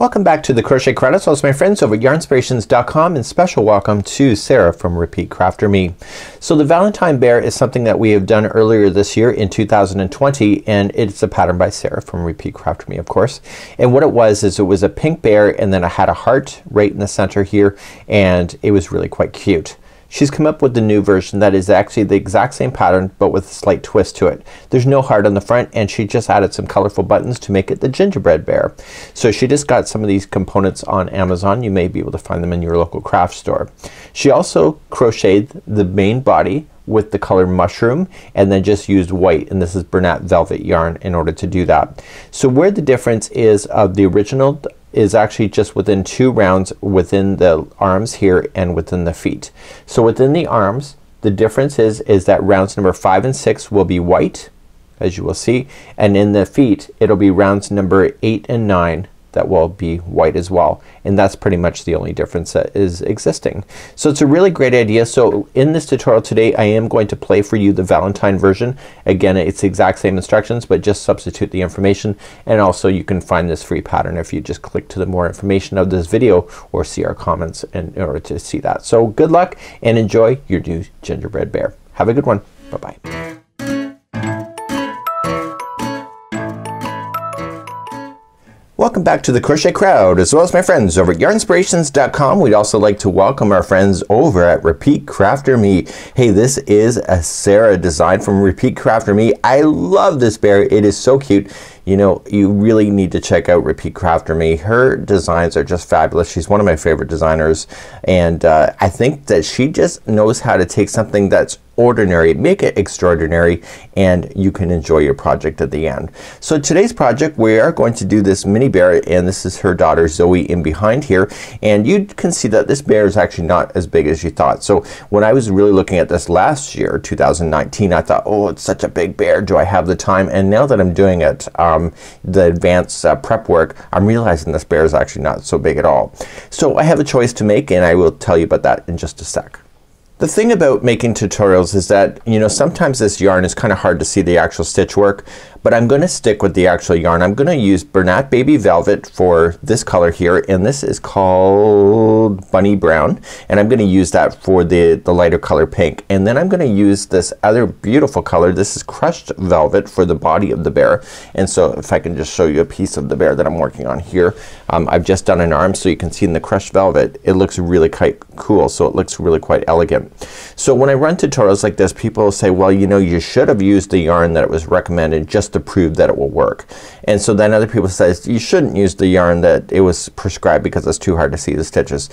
Welcome back to the Crochet Chronicles, my friends over at yarnspirations.com and special welcome to Sarah from Repeat Crafter Me. So the Valentine Bear is something that we have done earlier this year in 2020 and it's a pattern by Sarah from Repeat Crafter Me of course. And what it was is it was a pink bear and then I had a heart right in the center here and it was really quite cute. She's come up with the new version that is actually the exact same pattern but with a slight twist to it. There's no heart on the front and she just added some colorful buttons to make it the gingerbread bear. So she just got some of these components on Amazon. You may be able to find them in your local craft store. She also crocheted the main body with the color mushroom and then just used white and this is Bernat velvet yarn in order to do that. So where the difference is of the original is actually just within two rounds within the arms here and within the feet. So within the arms the difference is is that rounds number five and six will be white as you will see and in the feet it'll be rounds number eight and nine that will be white as well and that's pretty much the only difference that is existing. So it's a really great idea. So in this tutorial today I am going to play for you the Valentine version. Again it's the exact same instructions but just substitute the information and also you can find this free pattern if you just click to the more information of this video or see our comments in order to see that. So good luck and enjoy your new gingerbread bear. Have a good one. Bye bye. Welcome back to the Crochet Crowd as well as my friends over at yarnspirations.com. We'd also like to welcome our friends over at Repeat Crafter Me. Hey this is a Sarah design from Repeat Crafter Me. I love this bear. It is so cute. You know you really need to check out Repeat Crafter Me. Her designs are just fabulous. She's one of my favorite designers and uh, I think that she just knows how to take something that's ordinary, make it extraordinary, and you can enjoy your project at the end. So today's project we are going to do this mini bear and this is her daughter Zoe in behind here and you can see that this bear is actually not as big as you thought. So when I was really looking at this last year 2019 I thought oh it's such a big bear do I have the time and now that I'm doing it um, the advanced uh, prep work I'm realizing this bear is actually not so big at all. So I have a choice to make and I will tell you about that in just a sec. The thing about making tutorials is that you know sometimes this yarn is kind of hard to see the actual stitch work but I'm gonna stick with the actual yarn. I'm gonna use Bernat Baby Velvet for this color here and this is called Bunny Brown and I'm gonna use that for the, the lighter color pink and then I'm gonna use this other beautiful color. This is Crushed Velvet for the body of the bear and so if I can just show you a piece of the bear that I'm working on here. Um, I've just done an arm so you can see in the Crushed Velvet it looks really quite cool so it looks really quite elegant. So when I run tutorials like this people say well you know you should have used the yarn that it was recommended just to prove that it will work. And so then other people says you shouldn't use the yarn that it was prescribed because it's too hard to see the stitches.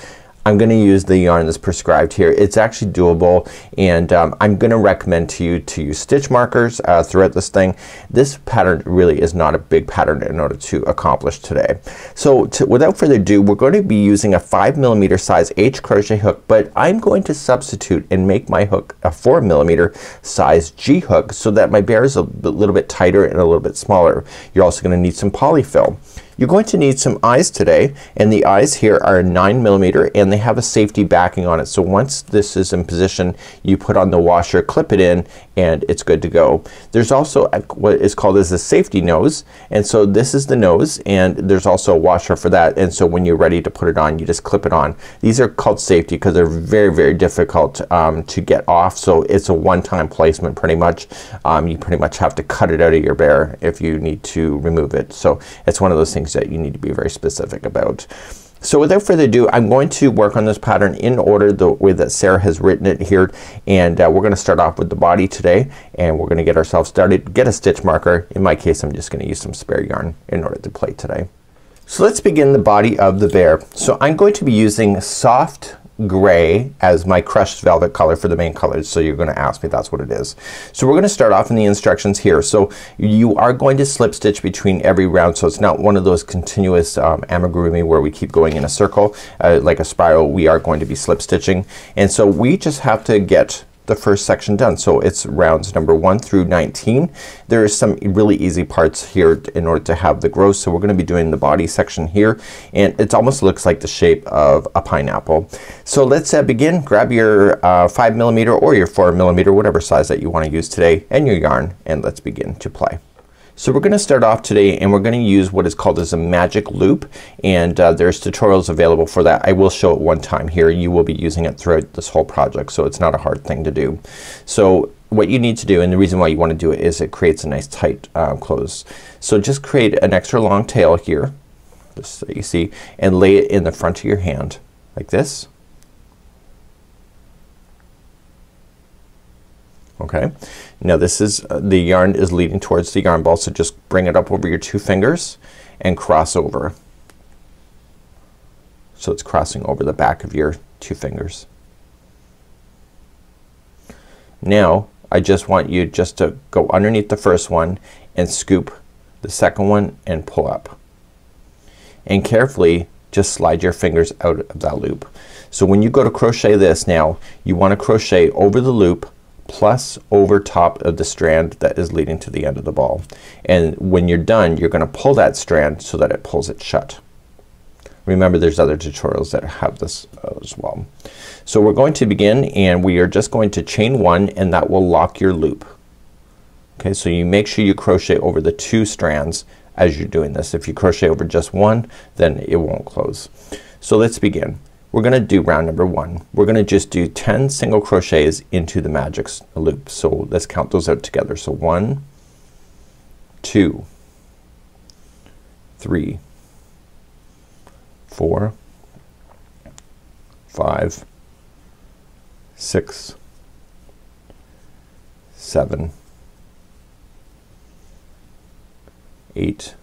I'm gonna use the yarn that's prescribed here. It's actually doable and um, I'm gonna recommend to you to use stitch markers uh, throughout this thing. This pattern really is not a big pattern in order to accomplish today. So to, without further ado we're going to be using a 5 millimeter size H crochet hook but I'm going to substitute and make my hook a 4 millimeter size G hook so that my bear is a little bit tighter and a little bit smaller. You're also gonna need some polyfill. You're going to need some eyes today and the eyes here are 9 millimeter and they have a safety backing on it. So once this is in position you put on the washer, clip it in and it's good to go. There's also a, what is called as a safety nose and so this is the nose and there's also a washer for that and so when you're ready to put it on you just clip it on. These are called safety because they're very very difficult um, to get off so it's a one-time placement pretty much. Um, you pretty much have to cut it out of your bear if you need to remove it. So it's one of those things things that you need to be very specific about. So without further ado I'm going to work on this pattern in order the way that Sarah has written it here and uh, we're gonna start off with the body today and we're gonna get ourselves started. Get a stitch marker. In my case I'm just gonna use some spare yarn in order to play today. So let's begin the body of the bear. So I'm going to be using soft gray as my crushed velvet color for the main colors. So you're gonna ask me that's what it is. So we're gonna start off in the instructions here. So you are going to slip stitch between every round so it's not one of those continuous um, amigurumi where we keep going in a circle uh, like a spiral. We are going to be slip stitching and so we just have to get the first section done. So it's rounds number 1 through 19. There is some really easy parts here in order to have the growth. So we're gonna be doing the body section here and it almost looks like the shape of a pineapple. So let's uh, begin. Grab your uh, 5 millimeter or your 4 millimeter whatever size that you want to use today and your yarn and let's begin to play. So we're gonna start off today and we're gonna use what is called as a magic loop and uh, there's tutorials available for that. I will show it one time here. You will be using it throughout this whole project so it's not a hard thing to do. So what you need to do and the reason why you want to do it is it creates a nice tight uh, close. So just create an extra long tail here just so you see and lay it in the front of your hand like this. Okay. Now this is uh, the yarn is leading towards the yarn ball so just bring it up over your two fingers and cross over. So it's crossing over the back of your two fingers. Now I just want you just to go underneath the first one and scoop the second one and pull up. And carefully just slide your fingers out of that loop. So when you go to crochet this now you want to crochet over the loop plus over top of the strand that is leading to the end of the ball. And when you're done you're gonna pull that strand so that it pulls it shut. Remember there's other tutorials that have this uh, as well. So we're going to begin and we are just going to chain one and that will lock your loop. Okay, so you make sure you crochet over the two strands as you're doing this. If you crochet over just one then it won't close. So let's begin we're gonna do round number one. We're gonna just do 10 single crochets into the magic loop. So let's count those out together. So one, two, three, four, five, six, seven, eight,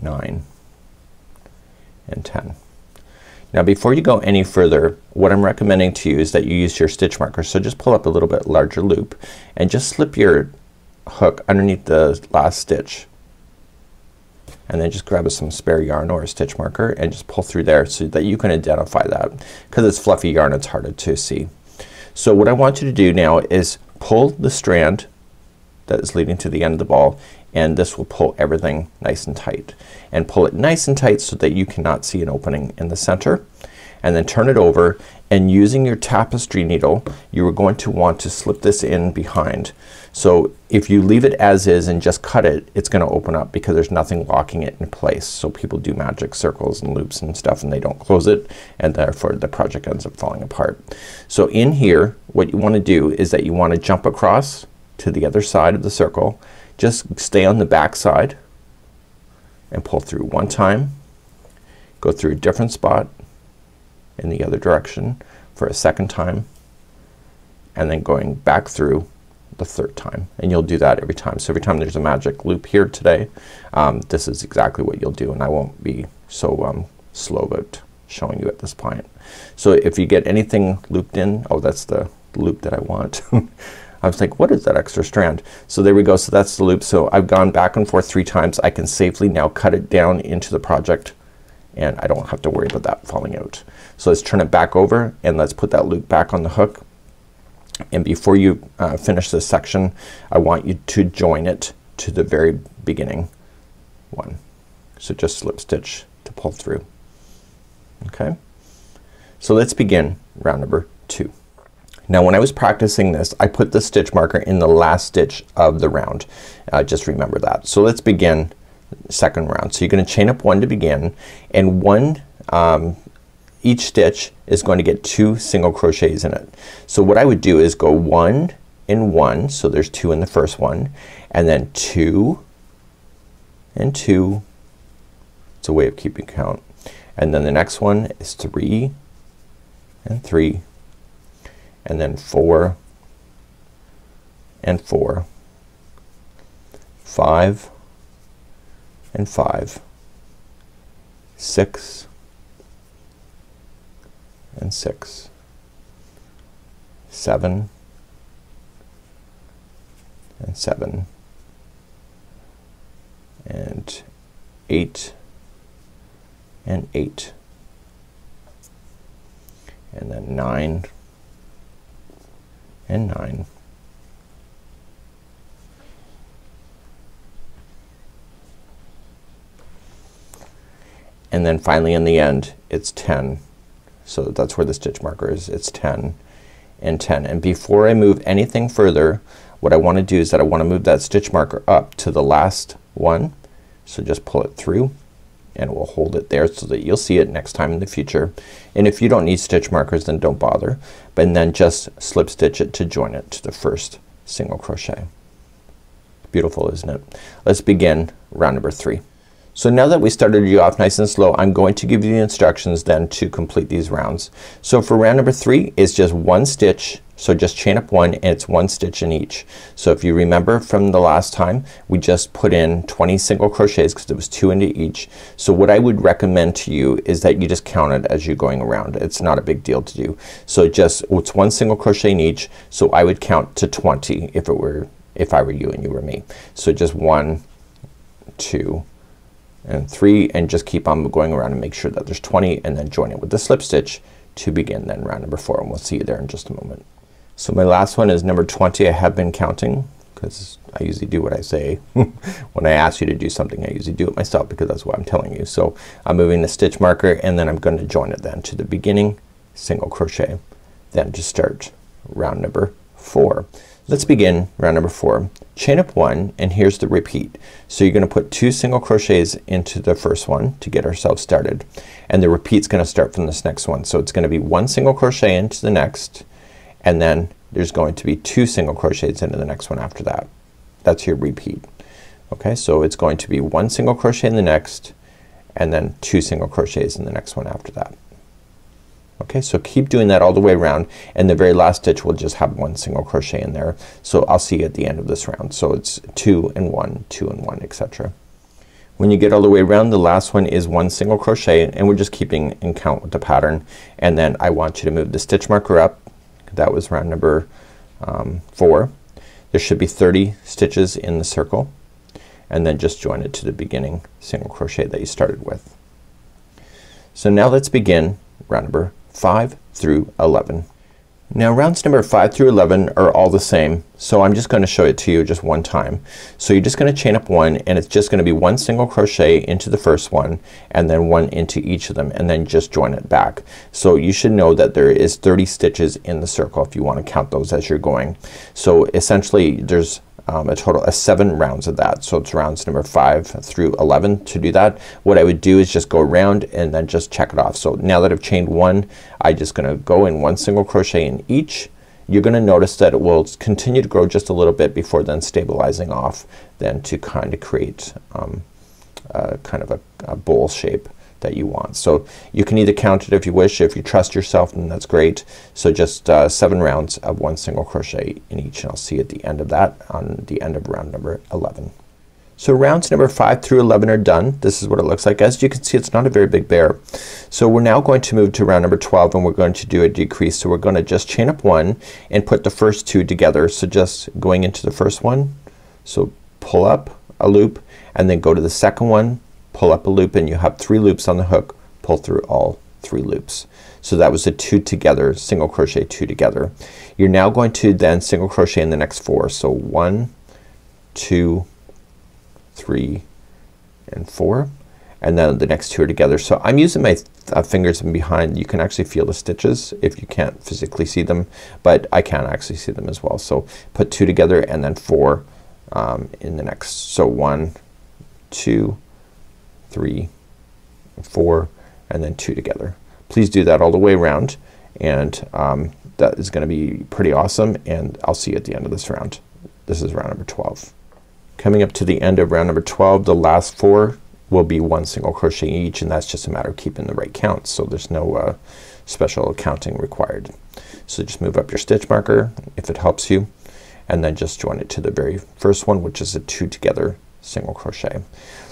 nine, and 10. Now before you go any further what I'm recommending to you is that you use your stitch marker. So just pull up a little bit larger loop and just slip your hook underneath the last stitch and then just grab some spare yarn or a stitch marker and just pull through there so that you can identify that. Because it's fluffy yarn it's harder to see. So what I want you to do now is pull the strand that is leading to the end of the ball and this will pull everything nice and tight and pull it nice and tight so that you cannot see an opening in the center and then turn it over and using your tapestry needle you are going to want to slip this in behind. So if you leave it as is and just cut it it's gonna open up because there's nothing locking it in place. So people do magic circles and loops and stuff and they don't close it and therefore the project ends up falling apart. So in here what you want to do is that you want to jump across to the other side of the circle. Just stay on the back side and pull through one time. Go through a different spot in the other direction for a second time and then going back through the third time and you'll do that every time. So every time there's a magic loop here today um, this is exactly what you'll do and I won't be so um, slow about showing you at this point. So if you get anything looped in oh that's the loop that I want I was like what is that extra strand? So there we go. So that's the loop. So I've gone back and forth three times. I can safely now cut it down into the project and I don't have to worry about that falling out. So let's turn it back over and let's put that loop back on the hook. And before you uh, finish this section I want you to join it to the very beginning one. So just slip stitch to pull through. Okay. So let's begin round number two. Now when I was practicing this I put the stitch marker in the last stitch of the round. Uh, just remember that. So let's begin second round. So you're gonna chain up one to begin and one um, each stitch is going to get two single crochets in it. So what I would do is go one and one so there's two in the first one and then two and two it's a way of keeping count and then the next one is three and three and then four and four, five and five, six and six, seven and seven, and eight and eight, and then nine and 9. And then finally in the end it's 10. So that's where the stitch marker is. It's 10 and 10. And before I move anything further what I want to do is that I want to move that stitch marker up to the last one. So just pull it through and we'll hold it there so that you'll see it next time in the future. And if you don't need stitch markers then don't bother. But then just slip stitch it to join it to the first single crochet. Beautiful isn't it? Let's begin round number three. So now that we started you off nice and slow I'm going to give you the instructions then to complete these rounds. So for round number three it's just one stitch so just chain up one and it's one stitch in each. So if you remember from the last time we just put in 20 single crochets because it was two into each. So what I would recommend to you is that you just count it as you're going around. It's not a big deal to do. So just it's one single crochet in each. So I would count to 20 if it were if I were you and you were me. So just one, two, and three and just keep on going around and make sure that there's 20 and then join it with the slip stitch to begin then round number four and we'll see you there in just a moment. So my last one is number 20. I have been counting because I usually do what I say. when I ask you to do something I usually do it myself because that's what I'm telling you. So I'm moving the stitch marker and then I'm going to join it then to the beginning single crochet then to start round number four. Let's begin round number four. Chain up one and here's the repeat. So you're gonna put two single crochets into the first one to get ourselves started and the repeat's gonna start from this next one. So it's gonna be one single crochet into the next and then there's going to be two single crochets into the next one after that. That's your repeat. Okay, so it's going to be one single crochet in the next and then two single crochets in the next one after that. Okay, so keep doing that all the way around and the very last stitch will just have one single crochet in there. So I'll see you at the end of this round. So it's two and one, two and one, etc. When you get all the way around the last one is one single crochet and we're just keeping in count with the pattern and then I want you to move the stitch marker up. That was round number um, four. There should be 30 stitches in the circle and then just join it to the beginning single crochet that you started with. So now let's begin round number 5 through 11. Now rounds number 5 through 11 are all the same so I'm just gonna show it to you just one time. So you're just gonna chain up one and it's just gonna be one single crochet into the first one and then one into each of them and then just join it back. So you should know that there is 30 stitches in the circle if you want to count those as you're going. So essentially there's um, a total of seven rounds of that. So it's rounds number five through 11 to do that. What I would do is just go around and then just check it off. So now that I've chained one I just gonna go in one single crochet in each. You're gonna notice that it will continue to grow just a little bit before then stabilizing off then to kind of create um, kind of a, a bowl shape that you want. So you can either count it if you wish. If you trust yourself then that's great. So just uh, seven rounds of one single crochet in each and I'll see you at the end of that on the end of round number 11. So rounds number 5 through 11 are done. This is what it looks like. As you can see it's not a very big bear. So we're now going to move to round number 12 and we're going to do a decrease. So we're going to just chain up one and put the first two together. So just going into the first one. So pull up a loop and then go to the second one pull up a loop and you have three loops on the hook pull through all three loops. So that was a two together single crochet two together. You're now going to then single crochet in the next four. So one, two, three, and four and then the next two are together. So I'm using my uh, fingers and behind. You can actually feel the stitches if you can't physically see them, but I can actually see them as well. So put two together and then four um, in the next. So one, two, three, four, and then two together. Please do that all the way around and um, that is gonna be pretty awesome and I'll see you at the end of this round. This is round number 12. Coming up to the end of round number 12 the last four will be one single crochet each and that's just a matter of keeping the right count. So there's no uh, special counting required. So just move up your stitch marker if it helps you and then just join it to the very first one which is a two together single crochet.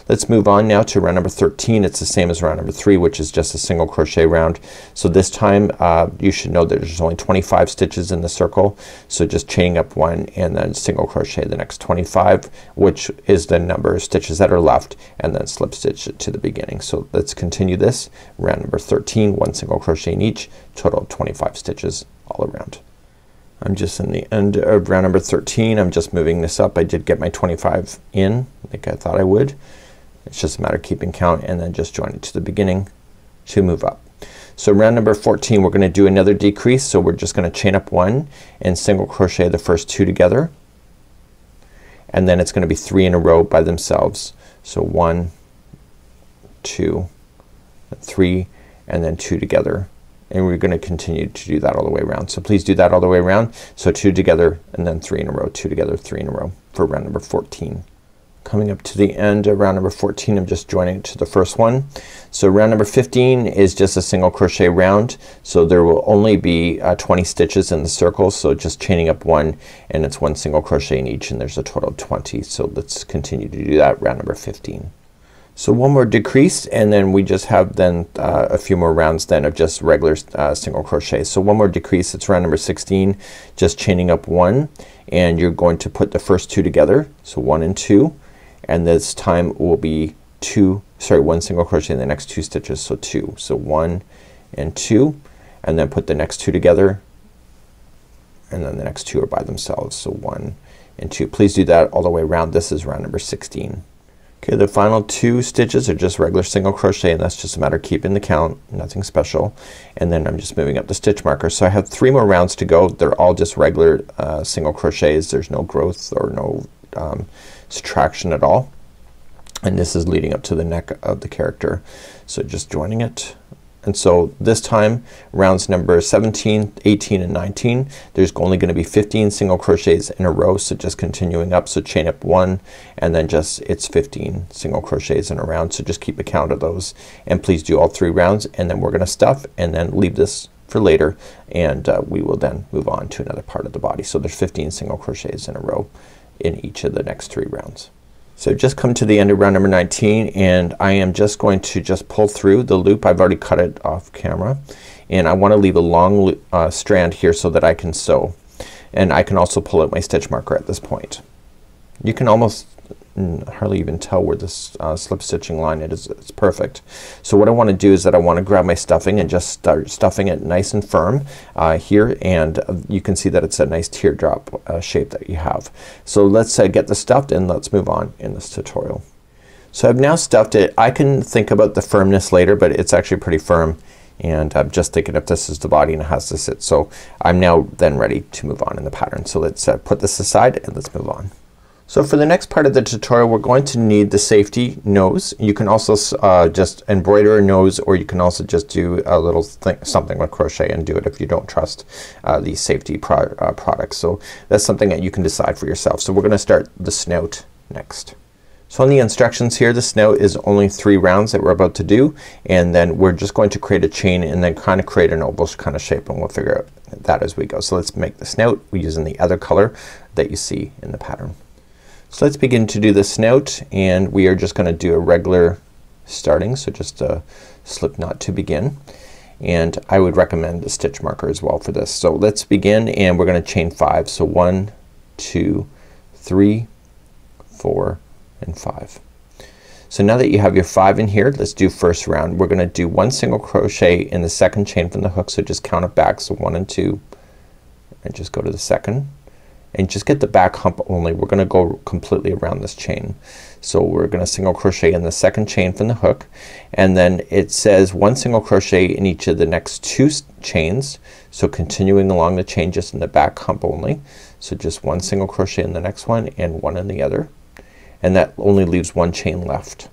Let's move on now to round number 13. It's the same as round number three which is just a single crochet round. So this time uh, you should know that there's only 25 stitches in the circle. So just chaining up one and then single crochet the next 25 which is the number of stitches that are left and then slip stitch it to the beginning. So let's continue this. Round number 13 one single crochet in each total of 25 stitches all around. I'm just in the end of round number 13. I'm just moving this up. I did get my 25 in like I thought I would. It's just a matter of keeping count and then just join it to the beginning to move up. So round number 14 we're gonna do another decrease. So we're just gonna chain up one and single crochet the first two together and then it's gonna be three in a row by themselves. So one, two, three, and then two together. And we're gonna continue to do that all the way around. So please do that all the way around. So two together and then three in a row, two together, three in a row for round number 14. Coming up to the end of round number 14 I'm just joining to the first one. So round number 15 is just a single crochet round. So there will only be uh, 20 stitches in the circle. So just chaining up one and it's one single crochet in each and there's a total of 20. So let's continue to do that round number 15. So one more decrease and then we just have then uh, a few more rounds then of just regular uh, single crochet. So one more decrease it's round number 16 just chaining up one and you're going to put the first two together. So one and two and this time will be two sorry one single crochet in the next two stitches so two. So one and two and then put the next two together and then the next two are by themselves. So one and two. Please do that all the way around. This is round number 16 okay the final two stitches are just regular single crochet and that's just a matter of keeping the count nothing special. And then I'm just moving up the stitch marker. So I have three more rounds to go. They're all just regular uh, single crochets. There's no growth or no um, subtraction at all. And this is leading up to the neck of the character. So just joining it. And so this time rounds number 17, 18 and 19 there's only gonna be 15 single crochets in a row. So just continuing up. So chain up one and then just it's 15 single crochets in a round. So just keep a count of those. And please do all three rounds. And then we're gonna stuff and then leave this for later. And uh, we will then move on to another part of the body. So there's 15 single crochets in a row in each of the next three rounds. So just come to the end of round number 19 and I am just going to just pull through the loop. I've already cut it off camera and I want to leave a long uh, strand here so that I can sew. And I can also pull out my stitch marker at this point. You can almost hardly even tell where this uh, slip stitching line it is. It's perfect. So what I want to do is that I want to grab my stuffing and just start stuffing it nice and firm uh, here and uh, you can see that it's a nice teardrop uh, shape that you have. So let's uh, get this stuffed and let's move on in this tutorial. So I've now stuffed it. I can think about the firmness later but it's actually pretty firm and I'm just thinking if this is the body and it has to sit. So I'm now then ready to move on in the pattern. So let's uh, put this aside and let's move on. So for the next part of the tutorial we're going to need the safety nose. You can also uh, just embroider a nose or you can also just do a little thing, something with crochet and do it if you don't trust uh, these safety pro uh, products. So that's something that you can decide for yourself. So we're gonna start the snout next. So on the instructions here the snout is only three rounds that we're about to do and then we're just going to create a chain and then kind of create an oval kind of shape and we'll figure out that as we go. So let's make the snout using the other color that you see in the pattern. So let's begin to do the snout and we are just gonna do a regular starting so just a slip knot to begin and I would recommend the stitch marker as well for this. So let's begin and we're gonna chain five. So one, two, three, four, and five. So now that you have your five in here let's do first round. We're gonna do one single crochet in the second chain from the hook so just count it back. So one and two and just go to the second and just get the back hump only. We're gonna go completely around this chain. So we're gonna single crochet in the second chain from the hook and then it says one single crochet in each of the next two chains. So continuing along the chain just in the back hump only. So just one single crochet in the next one and one in the other and that only leaves one chain left.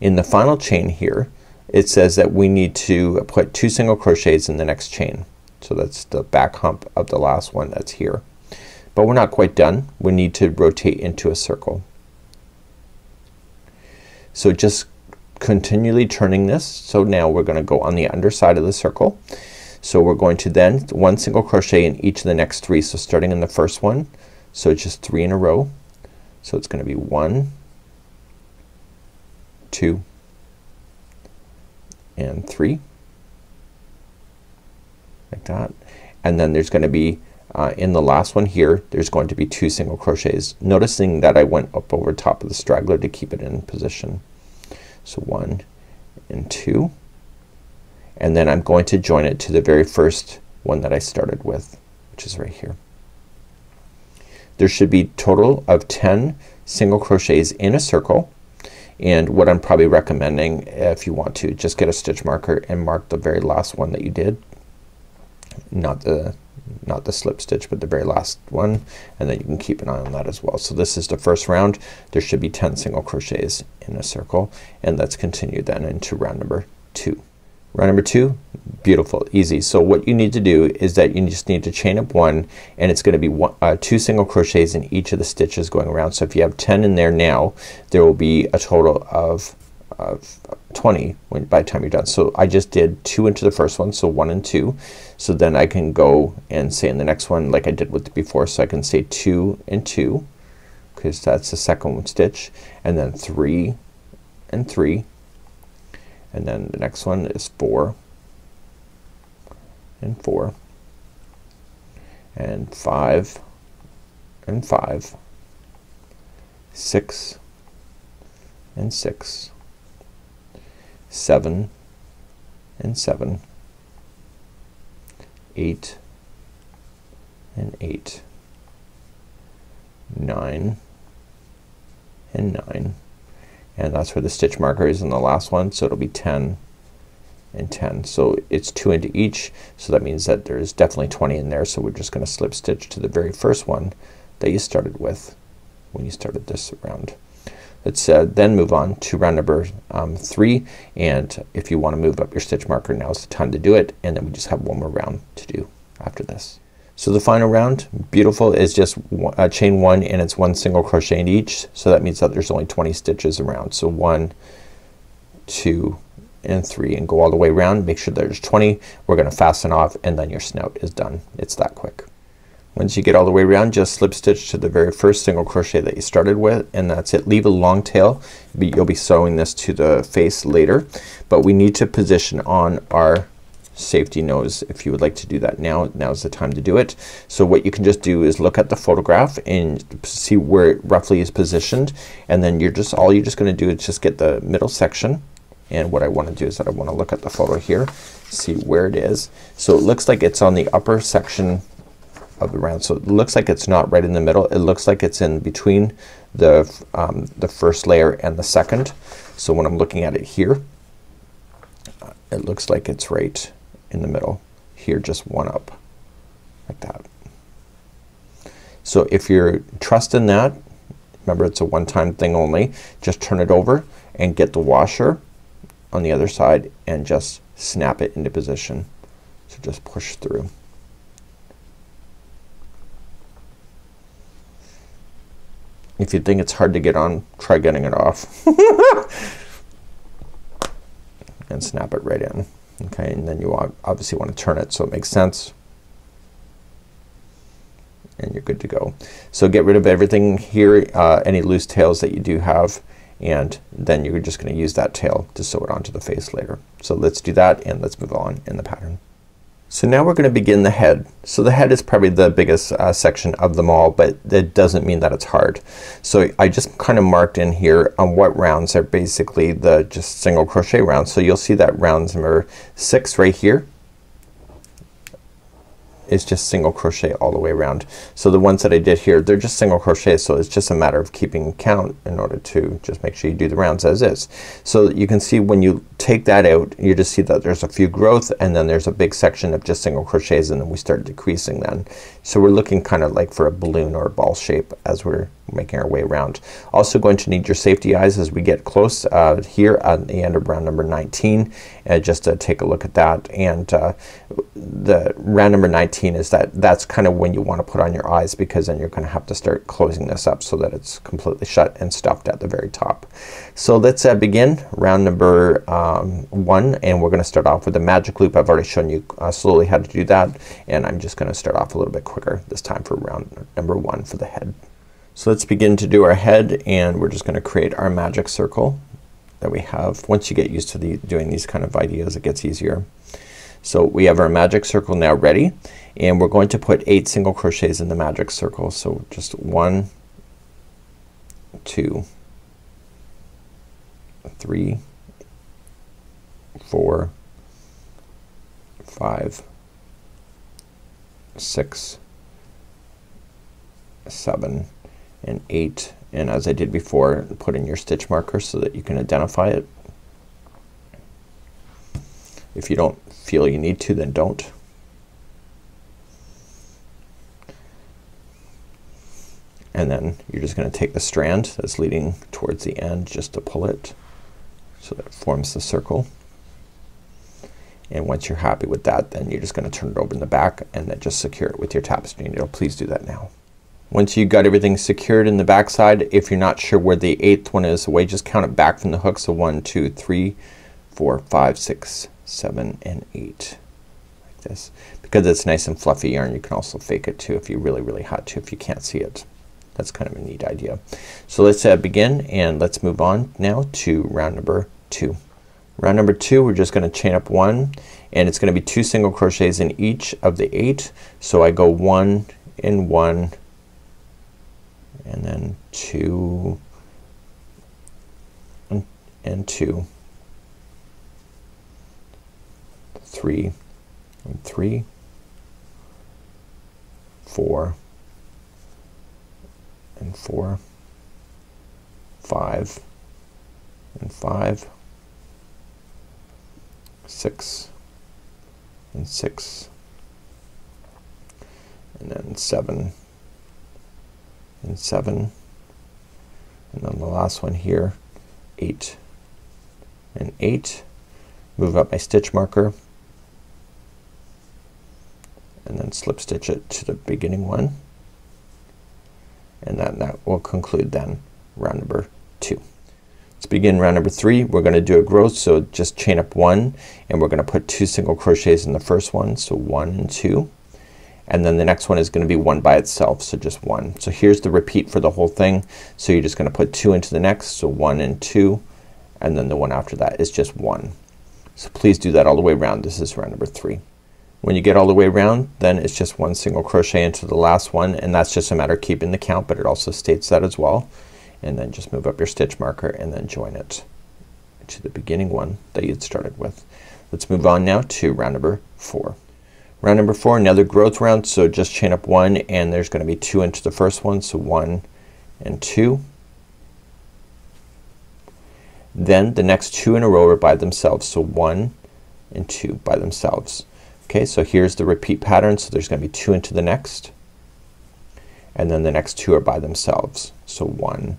In the final chain here it says that we need to put two single crochets in the next chain. So that's the back hump of the last one that's here. But we're not quite done. We need to rotate into a circle. So just continually turning this. So now we're gonna go on the underside of the circle. So we're going to then one single crochet in each of the next three. So starting in the first one. So it's just three in a row. So it's gonna be one, two, and three like that. And then there's gonna be uh, in the last one here there's going to be two single crochets. Noticing that I went up over top of the straggler to keep it in position. So one and two. And then I'm going to join it to the very first one that I started with which is right here. There should be total of 10 single crochets in a circle. And what I'm probably recommending if you want to just get a stitch marker and mark the very last one that you did not the not the slip stitch but the very last one and then you can keep an eye on that as well. So this is the first round. There should be 10 single crochets in a circle and let's continue then into round number two. Round number two, beautiful, easy. So what you need to do is that you just need to chain up one and it's gonna be one, uh, two single crochets in each of the stitches going around. So if you have 10 in there now there will be a total of, of 20 when, by the time you're done. So I just did two into the first one so one and two. So then I can go and say in the next one like I did with before. So I can say two and two because that's the second stitch and then three and three and then the next one is four and four and five and five six and six seven and seven eight and eight nine and nine. And that's where the stitch marker is in the last one so it'll be 10 and 10 so it's two into each so that means that there's definitely 20 in there so we're just gonna slip stitch to the very first one that you started with when you started this round let's uh, then move on to round number um, three and if you want to move up your stitch marker now is the time to do it and then we just have one more round to do after this so the final round, beautiful, is just uh, chain one and it's one single crochet in each. So that means that there's only 20 stitches around. So one, two, and three and go all the way around. Make sure there's 20. We're gonna fasten off and then your snout is done. It's that quick. Once you get all the way around just slip stitch to the very first single crochet that you started with and that's it. Leave a long tail. You'll be sewing this to the face later but we need to position on our safety nose if you would like to do that now now's the time to do it so what you can just do is look at the photograph and see where it roughly is positioned and then you're just all you're just gonna do is just get the middle section and what I want to do is that I want to look at the photo here see where it is so it looks like it's on the upper section of the round so it looks like it's not right in the middle it looks like it's in between the um, the first layer and the second so when I'm looking at it here it looks like it's right in the middle here just one up like that. So if you're trusting that remember it's a one-time thing only just turn it over and get the washer on the other side and just snap it into position. So just push through. If you think it's hard to get on, try getting it off. and snap it right in okay and then you obviously want to turn it so it makes sense and you're good to go. So get rid of everything here uh, any loose tails that you do have and then you're just gonna use that tail to sew it onto the face later. So let's do that and let's move on in the pattern. So now we're gonna begin the head. So the head is probably the biggest uh, section of them all but that doesn't mean that it's hard. So I just kind of marked in here on what rounds are basically the just single crochet rounds. So you'll see that rounds number six right here is just single crochet all the way around. So the ones that I did here they're just single crochet so it's just a matter of keeping count in order to just make sure you do the rounds as is. So you can see when you take that out you just see that there's a few growth and then there's a big section of just single crochets and then we start decreasing then. So we're looking kind of like for a balloon or a ball shape as we're making our way around. Also going to need your safety eyes as we get close uh, here at the end of round number 19 uh, just to take a look at that and uh, the round number 19 is that that's kind of when you want to put on your eyes because then you're gonna have to start closing this up so that it's completely shut and stuffed at the very top. So let's uh, begin round number um, one and we're gonna start off with a magic loop. I've already shown you uh, slowly how to do that and I'm just gonna start off a little bit quicker this time for round number one for the head. So let's begin to do our head and we're just gonna create our magic circle that we have. Once you get used to the, doing these kind of ideas it gets easier. So we have our magic circle now ready and we're going to put eight single crochets in the magic circle. So just one, two, three, four, five, six, seven, and 8 and as I did before put in your stitch marker so that you can identify it. If you don't feel you need to then don't. And then you're just gonna take the strand that's leading towards the end just to pull it so that it forms the circle. And once you're happy with that then you're just gonna turn it over in the back and then just secure it with your tapestry needle. Please do that now. Once you've got everything secured in the back side if you're not sure where the eighth one is away just count it back from the hook. So one, two, three, four, five, six, seven, and eight like this. Because it's nice and fluffy yarn you can also fake it too if you really really had to if you can't see it. That's kind of a neat idea. So let's uh, begin and let's move on now to round number two. Round number two we're just gonna chain up one and it's gonna be two single crochets in each of the eight. So I go one in one and then two and, two. Three and three. Four and four. Five and five. Six and six. And then seven and seven and then the last one here eight and eight move up my stitch marker and then slip stitch it to the beginning one and then that will conclude then round number two. Let's begin round number three. We're gonna do a growth so just chain up one and we're gonna put two single crochets in the first one. So one and two and then the next one is gonna be one by itself so just one. So here's the repeat for the whole thing. So you're just gonna put two into the next so one and two and then the one after that is just one. So please do that all the way around. This is round number three. When you get all the way around then it's just one single crochet into the last one and that's just a matter of keeping the count but it also states that as well. And then just move up your stitch marker and then join it to the beginning one that you'd started with. Let's move on now to round number four. Round number four another growth round so just chain up one and there's gonna be two into the first one so one and two. Then the next two in a row are by themselves so one and two by themselves. Okay, so here's the repeat pattern. So there's gonna be two into the next and then the next two are by themselves. So one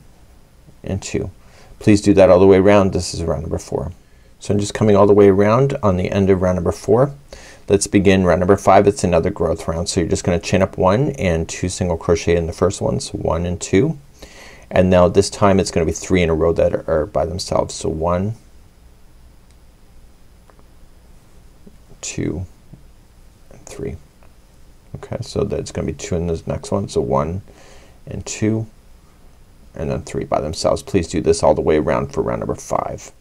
and two. Please do that all the way around. This is round number four. So I'm just coming all the way around on the end of round number four. Let's begin round number five. It's another growth round. So you're just gonna chain up one and two single crochet in the first one. So one and two. And now this time it's gonna be three in a row that are by themselves. So one, two, three. Okay, so that's gonna be two in this next one. So one and two and then three by themselves. Please do this all the way around for round number five.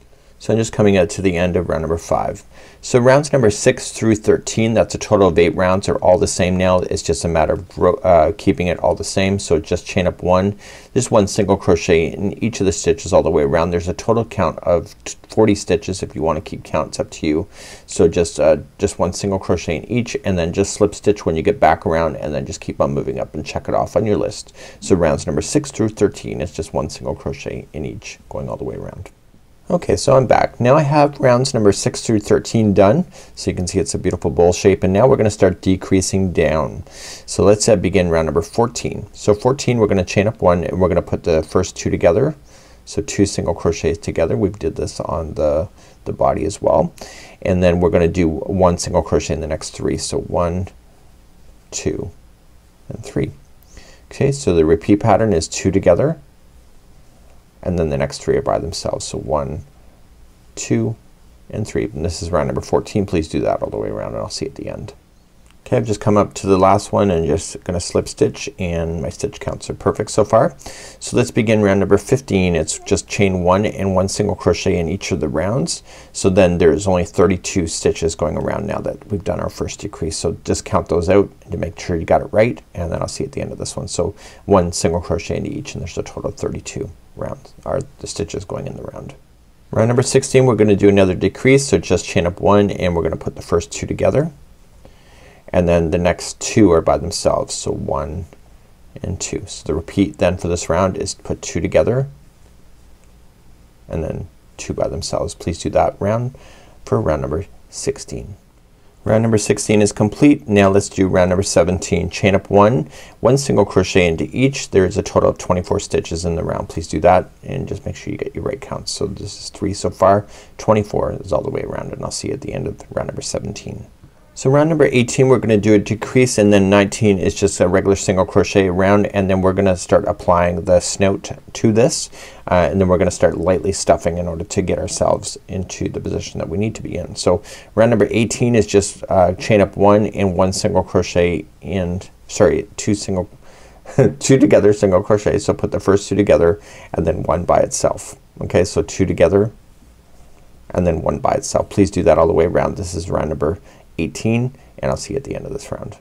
So I'm just coming out to the end of round number five. So rounds number six through 13 that's a total of eight rounds are all the same now. It's just a matter of uh, keeping it all the same. So just chain up one. There's one single crochet in each of the stitches all the way around. There's a total count of 40 stitches if you want to keep count. It's up to you. So just uh, just one single crochet in each and then just slip stitch when you get back around and then just keep on moving up and check it off on your list. So rounds number six through 13 is just one single crochet in each going all the way around. Okay, so I'm back. Now I have rounds number 6 through 13 done. So you can see it's a beautiful bowl shape and now we're gonna start decreasing down. So let's uh, begin round number 14. So 14 we're gonna chain up one and we're gonna put the first two together. So two single crochets together. We did this on the, the body as well. And then we're gonna do one single crochet in the next three. So one, two, and three. Okay, so the repeat pattern is two together and then the next three are by themselves. So one, two, and three. And this is round number 14. Please do that all the way around and I'll see at the end. Okay, I've just come up to the last one and just gonna slip stitch and my stitch counts are perfect so far. So let's begin round number 15. It's just chain one and one single crochet in each of the rounds. So then there's only 32 stitches going around now that we've done our first decrease. So just count those out to make sure you got it right and then I'll see at the end of this one. So one single crochet into each and there's a total of 32 round are the stitches going in the round. Round number 16 we're going to do another decrease so just chain up one and we're going to put the first two together and then the next two are by themselves so one and two. So the repeat then for this round is put two together and then two by themselves. Please do that round for round number 16. Round number 16 is complete. Now let's do round number 17. Chain up one, one single crochet into each. There's a total of 24 stitches in the round. Please do that and just make sure you get your right counts. So this is three so far. 24 is all the way around and I'll see you at the end of round number 17. So round number 18 we're gonna do a decrease and then 19 is just a regular single crochet round and then we're gonna start applying the snout to this uh, and then we're gonna start lightly stuffing in order to get ourselves into the position that we need to be in. So round number 18 is just uh, chain up one and one single crochet and sorry two single two together single crochet. So put the first two together and then one by itself. Okay so two together and then one by itself. Please do that all the way around. This is round number 18 and I'll see you at the end of this round.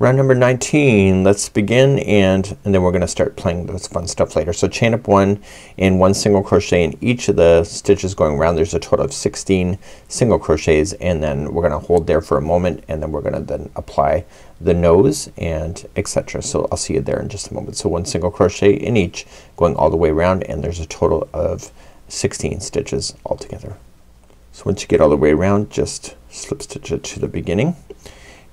Round number 19 let's begin and, and then we're gonna start playing this fun stuff later. So chain up one and one single crochet in each of the stitches going around. There's a total of 16 single crochets and then we're gonna hold there for a moment and then we're gonna then apply the nose and etc. So I'll see you there in just a moment. So one single crochet in each going all the way around and there's a total of 16 stitches altogether. So once you get all the way around just slip stitch it to the beginning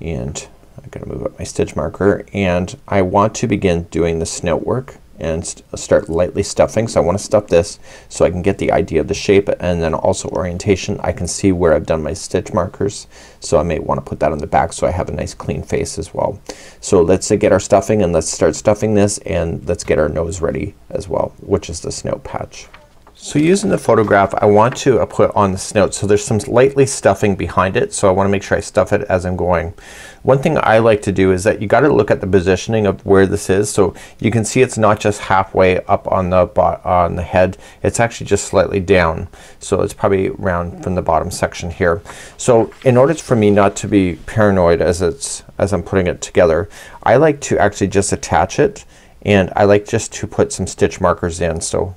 and I'm gonna move up my stitch marker and I want to begin doing the snout work and st start lightly stuffing. So I want to stuff this so I can get the idea of the shape and then also orientation. I can see where I've done my stitch markers. So I may want to put that on the back so I have a nice clean face as well. So let's uh, get our stuffing and let's start stuffing this and let's get our nose ready as well which is the snout patch. So using the photograph I want to uh, put on this note. So there's some lightly stuffing behind it. So I want to make sure I stuff it as I'm going. One thing I like to do is that you gotta look at the positioning of where this is. So you can see it's not just halfway up on the on the head. It's actually just slightly down. So it's probably around from the bottom section here. So in order for me not to be paranoid as it's as I'm putting it together I like to actually just attach it and I like just to put some stitch markers in. So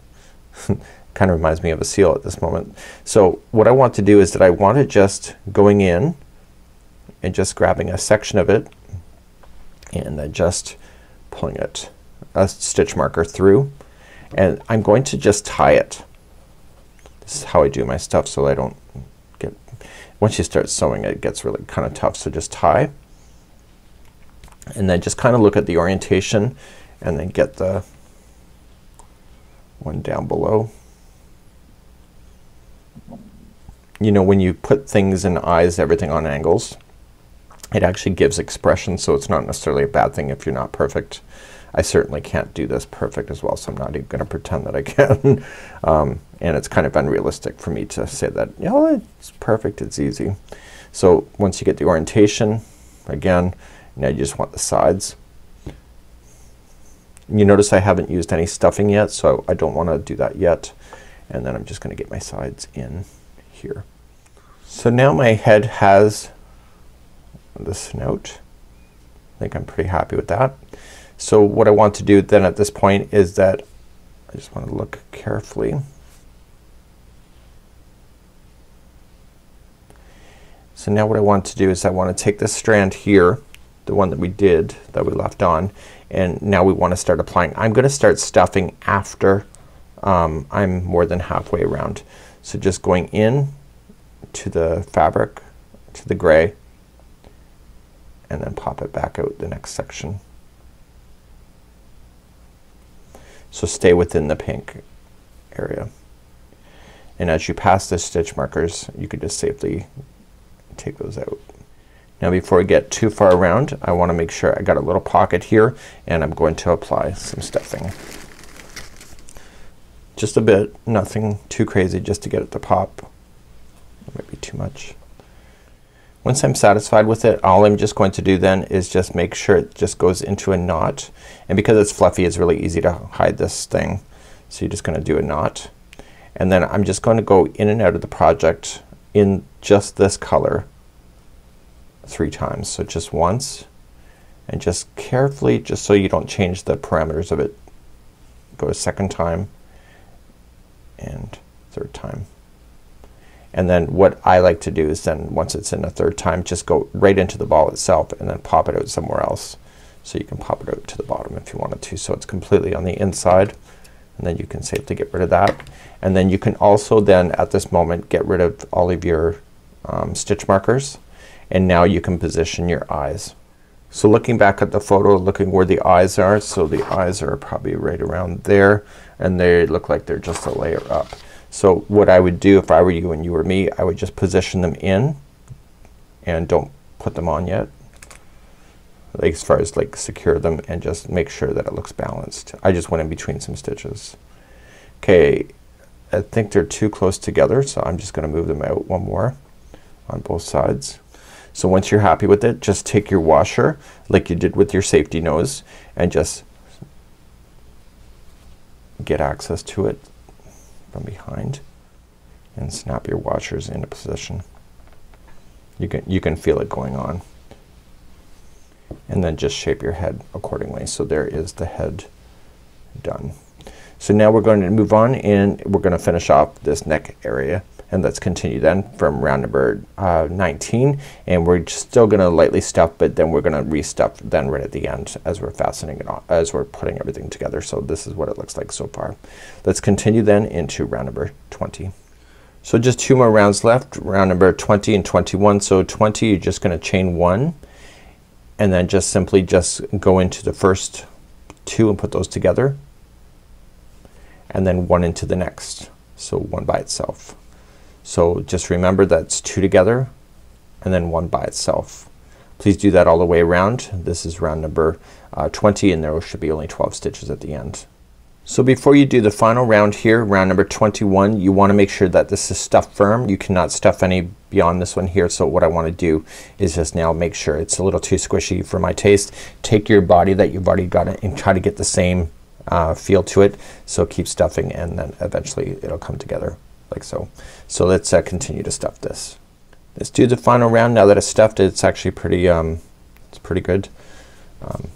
kind of reminds me of a seal at this moment. So what I want to do is that I want to just going in and just grabbing a section of it and then just pulling it a stitch marker through and I'm going to just tie it. This is how I do my stuff so I don't get once you start sewing it gets really kind of tough. So just tie and then just kind of look at the orientation and then get the one down below you know when you put things in eyes everything on angles it actually gives expression so it's not necessarily a bad thing if you're not perfect. I certainly can't do this perfect as well so I'm not even gonna pretend that I can. um, and it's kind of unrealistic for me to say that you know it's perfect it's easy. So once you get the orientation again now you just want the sides. You notice I haven't used any stuffing yet so I don't want to do that yet and then I'm just gonna get my sides in here. So now my head has the snout. I think I'm pretty happy with that. So what I want to do then at this point is that I just want to look carefully. So now what I want to do is I want to take this strand here, the one that we did, that we left on, and now we want to start applying. I'm going to start stuffing after um, I'm more than halfway around. So just going in to the fabric, to the gray, and then pop it back out the next section. So stay within the pink area. And as you pass the stitch markers you could just safely take those out. Now before I get too far around I want to make sure I got a little pocket here and I'm going to apply some stuffing. Just a bit, nothing too crazy just to get it to pop. Might be too much. Once I'm satisfied with it all I'm just going to do then is just make sure it just goes into a knot and because it's fluffy it's really easy to hide this thing. So you're just gonna do a knot and then I'm just going to go in and out of the project in just this color three times. So just once and just carefully just so you don't change the parameters of it go a second time and third time. And then what I like to do is then once it's in a third time just go right into the ball itself and then pop it out somewhere else. So you can pop it out to the bottom if you wanted to. So it's completely on the inside and then you can safely get rid of that. And then you can also then at this moment get rid of all of your um, stitch markers and now you can position your eyes. So looking back at the photo looking where the eyes are so the eyes are probably right around there and they look like they're just a layer up. So what I would do if I were you and you were me I would just position them in and don't put them on yet like as far as like secure them and just make sure that it looks balanced. I just went in between some stitches. Okay I think they're too close together so I'm just gonna move them out one more on both sides. So once you're happy with it just take your washer like you did with your safety nose and just get access to it from behind and snap your washers into position. You can you can feel it going on and then just shape your head accordingly. So there is the head done. So now we're going to move on and we're going to finish off this neck area and let's continue then from round number uh, 19 and we're still gonna lightly stuff but then we're gonna restuff then right at the end as we're fastening it on as we're putting everything together. So this is what it looks like so far. Let's continue then into round number 20. So just two more rounds left round number 20 and 21. So 20 you're just gonna chain one and then just simply just go into the first two and put those together and then one into the next so one by itself so just remember that's two together and then one by itself please do that all the way around this is round number uh, 20 and there should be only 12 stitches at the end so before you do the final round here, round number 21, you want to make sure that this is stuffed firm. You cannot stuff any beyond this one here. So what I want to do is just now make sure it's a little too squishy for my taste. Take your body that you've already got it and try to get the same uh, feel to it. So keep stuffing and then eventually it'll come together like so. So let's uh, continue to stuff this. Let's do the final round now that it's stuffed. It's actually pretty um, it's pretty good. Um,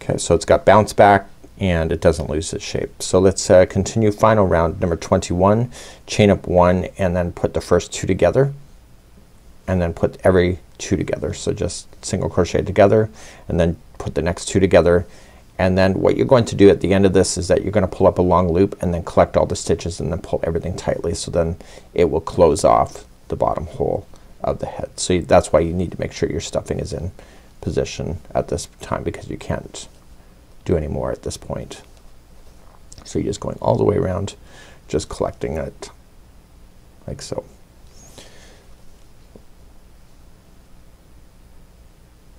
okay, so it's got bounce back, and it doesn't lose its shape. So let's uh, continue final round number 21 chain up one and then put the first two together and then put every two together. So just single crochet together and then put the next two together and then what you're going to do at the end of this is that you're gonna pull up a long loop and then collect all the stitches and then pull everything tightly so then it will close off the bottom hole of the head. So that's why you need to make sure your stuffing is in position at this time because you can't do any more at this point. So you're just going all the way around just collecting it like so.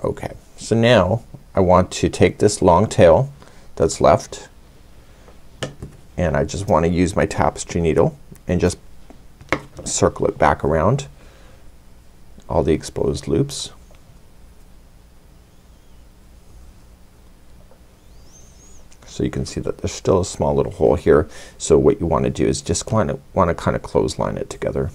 Okay, so now I want to take this long tail that's left and I just want to use my tapestry needle and just circle it back around all the exposed loops. So you can see that there's still a small little hole here. So what you want to do is just kind of want to kind of clothesline it together.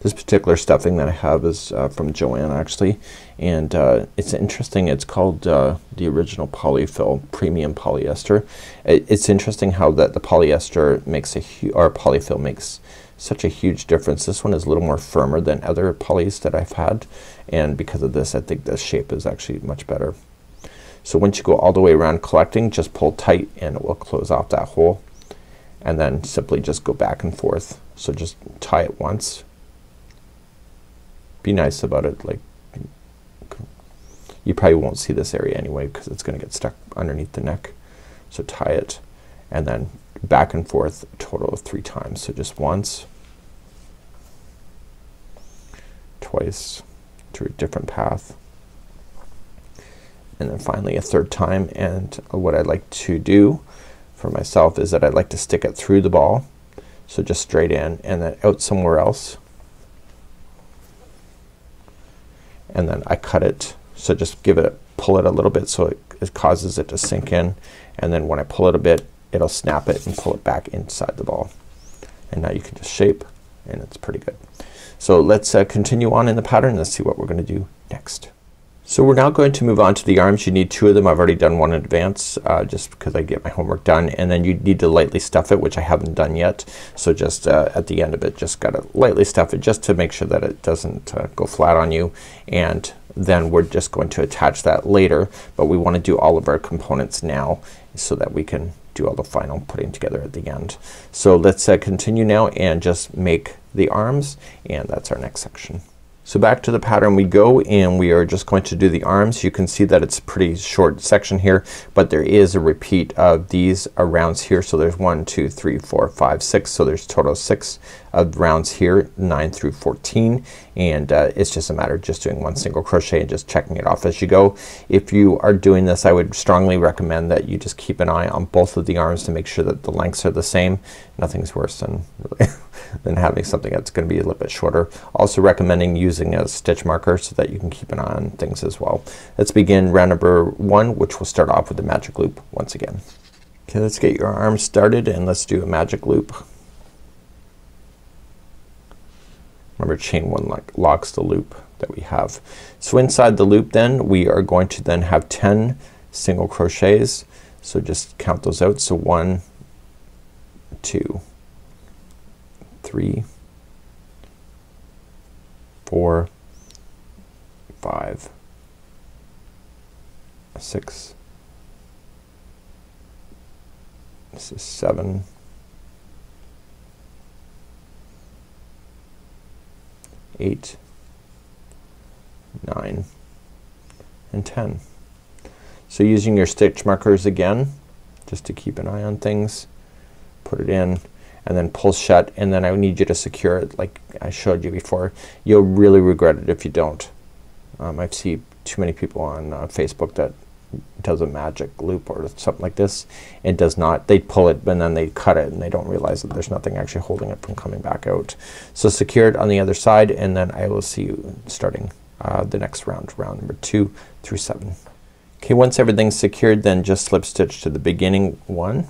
This particular stuffing that I have is uh, from Joann actually and uh, it's interesting it's called uh, the original polyfill premium polyester. It, it's interesting how that the polyester makes a or polyfill makes such a huge difference. This one is a little more firmer than other polys that I've had and because of this I think the shape is actually much better. So once you go all the way around collecting just pull tight and it will close off that hole and then simply just go back and forth. So just tie it once. Be nice about it like you probably won't see this area anyway because it's gonna get stuck underneath the neck. So tie it and then back and forth total of three times. So just once, twice to a different path, and then finally a third time. And what I'd like to do for myself is that I'd like to stick it through the ball. So just straight in and then out somewhere else. And then I cut it. So just give it, pull it a little bit so it, it causes it to sink in. And then when I pull it a bit, it'll snap it and pull it back inside the ball. And now you can just shape and it's pretty good. So let's uh, continue on in the pattern. Let's see what we're gonna do next. So we're now going to move on to the arms. You need two of them. I've already done one in advance uh, just because I get my homework done and then you need to lightly stuff it which I haven't done yet. So just uh, at the end of it just gotta lightly stuff it just to make sure that it doesn't uh, go flat on you and then we're just going to attach that later but we want to do all of our components now so that we can do all the final putting together at the end. So let's uh, continue now and just make the arms and that's our next section. So back to the pattern we go and we are just going to do the arms. You can see that it's a pretty short section here but there is a repeat of these rounds here. So there's one, two, three, four, five, six. So there's total six of rounds here 9 through 14 and uh, it's just a matter of just doing one single crochet and just checking it off as you go. If you are doing this I would strongly recommend that you just keep an eye on both of the arms to make sure that the lengths are the same. Nothing's worse than really than having something that's gonna be a little bit shorter. Also recommending using a stitch marker so that you can keep an eye on things as well. Let's begin round number one which will start off with the magic loop once again. Okay let's get your arms started and let's do a magic loop. Remember chain one lock, locks the loop that we have. So inside the loop then we are going to then have 10 single crochets. So just count those out. So one, two, three, four, five, six, this is seven, eight, nine, and 10. So using your stitch markers again just to keep an eye on things put it in and then pull shut and then I need you to secure it like I showed you before. You'll really regret it if you don't. Um, I've seen too many people on uh, Facebook that does a magic loop or something like this. It does not. They pull it and then they cut it and they don't realize that there's nothing actually holding it from coming back out. So secure it on the other side and then I will see you starting uh, the next round, round number two through seven. Okay, once everything's secured then just slip stitch to the beginning one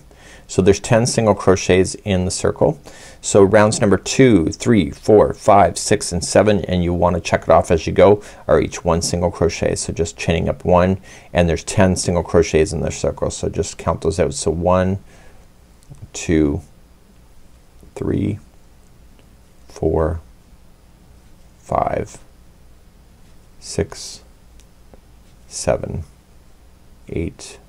so there's 10 single crochets in the circle. So rounds number two, three, four, five, six, and seven and you want to check it off as you go are each one single crochet. So just chaining up one and there's 10 single crochets in the circle. So just count those out. So one, two, three, four, five, six, seven, eight,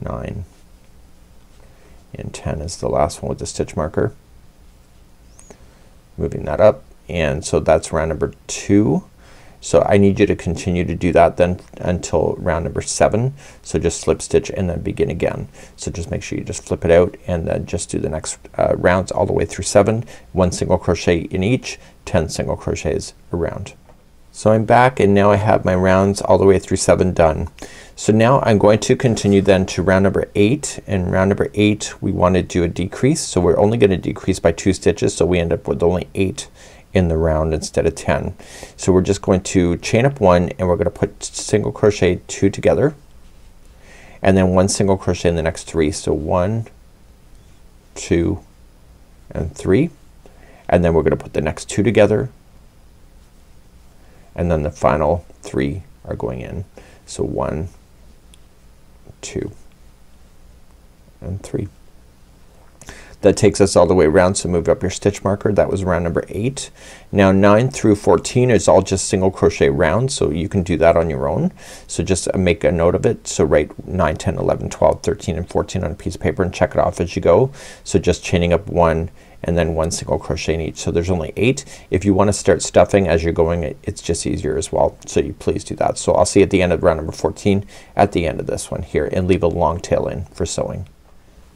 9 and 10 is the last one with the stitch marker. Moving that up and so that's round number two. So I need you to continue to do that then until round number seven. So just slip stitch and then begin again. So just make sure you just flip it out and then just do the next uh, rounds all the way through seven. One single crochet in each, 10 single crochets around. So I'm back and now I have my rounds all the way through seven done. So now I'm going to continue then to round number eight and round number eight we want to do a decrease. So we're only going to decrease by two stitches so we end up with only eight in the round instead of 10. So we're just going to chain up one and we're going to put single crochet two together and then one single crochet in the next three. So one, two, and three and then we're going to put the next two together and then the final three are going in. So one, two, and three. That takes us all the way around so move up your stitch marker. That was round number eight. Now nine through 14 is all just single crochet rounds so you can do that on your own. So just uh, make a note of it. So write 9, 10, 11, 12, 13, and 14 on a piece of paper and check it off as you go. So just chaining up one and then one single crochet in each. So there's only eight. If you want to start stuffing as you're going it's just easier as well. So you please do that. So I'll see at the end of round number 14 at the end of this one here and leave a long tail in for sewing.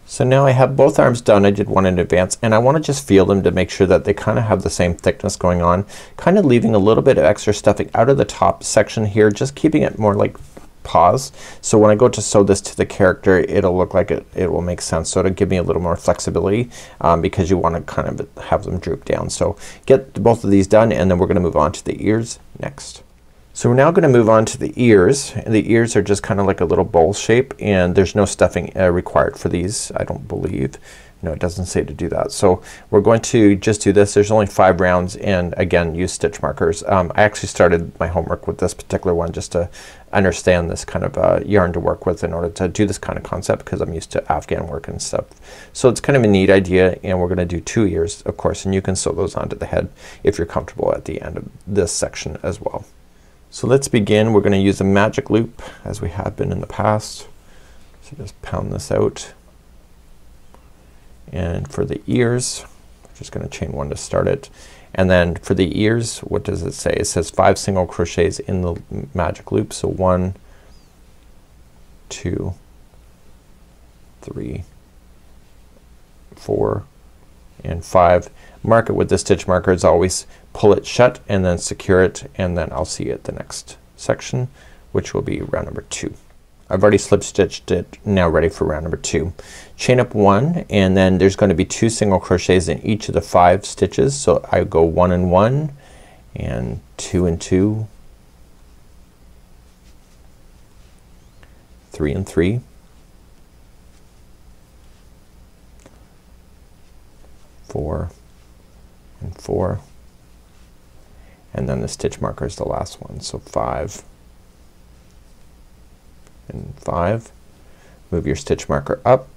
So now I have both arms done. I did one in advance and I want to just feel them to make sure that they kind of have the same thickness going on. Kind of leaving a little bit of extra stuffing out of the top section here just keeping it more like paws. So when I go to sew this to the character it'll look like it, it will make sense. So to give me a little more flexibility um, because you want to kind of have them droop down. So get both of these done and then we're gonna move on to the ears next. So we're now going to move on to the ears. And the ears are just kind of like a little bowl shape and there's no stuffing uh, required for these I don't believe. No it doesn't say to do that. So we're going to just do this. There's only five rounds and again use stitch markers. Um, I actually started my homework with this particular one just to understand this kind of uh, yarn to work with in order to do this kind of concept because I'm used to Afghan work and stuff. So it's kind of a neat idea and we're gonna do two ears of course and you can sew those onto the head if you're comfortable at the end of this section as well. So let's begin. We're gonna use a magic loop as we have been in the past. So just pound this out. And for the ears, we're just gonna chain one to start it. And then for the ears, what does it say? It says five single crochets in the magic loop. So one, two, three, four, and five. Mark it with the stitch marker as always. Pull it shut and then secure it and then I'll see you at the next section which will be round number two. I've already slip stitched it now ready for round number two. Chain up one and then there's going to be two single crochets in each of the five stitches. So I go one and one and two and two, three and three, four and four and then the stitch marker is the last one. So five and five. Move your stitch marker up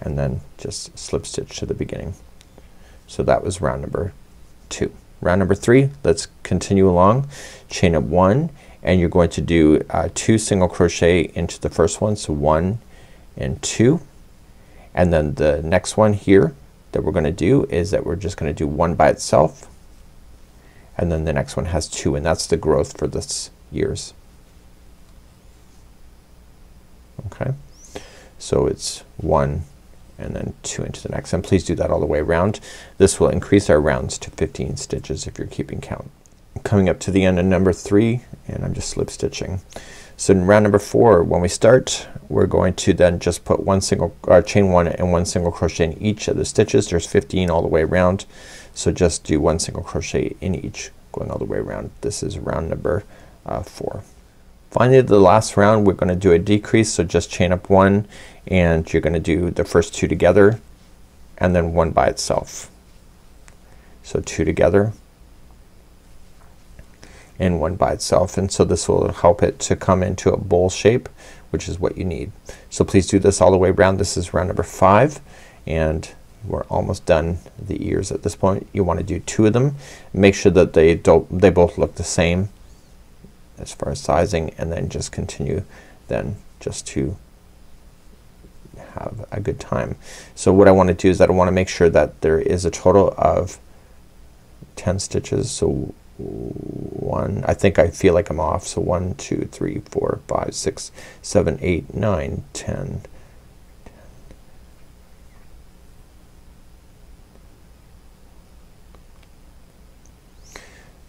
and then just slip stitch to the beginning. So that was round number two. Round number three, let's continue along. Chain up one and you're going to do uh, two single crochet into the first one. So one and two and then the next one here that we're gonna do is that we're just gonna do one by itself and then the next one has two and that's the growth for this years. Okay. So it's one and then two into the next and please do that all the way around. This will increase our rounds to 15 stitches if you're keeping count. Coming up to the end of number three and I'm just slip stitching. So in round number four when we start we're going to then just put one single uh, chain one and one single crochet in each of the stitches. There's 15 all the way around. So just do one single crochet in each going all the way around. This is round number uh, four. Finally the last round we're gonna do a decrease. So just chain up one and you're gonna do the first two together and then one by itself. So two together and one by itself and so this will help it to come into a bowl shape which is what you need. So please do this all the way around. This is round number five and we're almost done the ears at this point. You want to do two of them. Make sure that they don't they both look the same as far as sizing and then just continue then just to have a good time. So what I want to do is that I want to make sure that there is a total of 10 stitches. So one I think I feel like I'm off. So one two three four five six seven eight nine ten.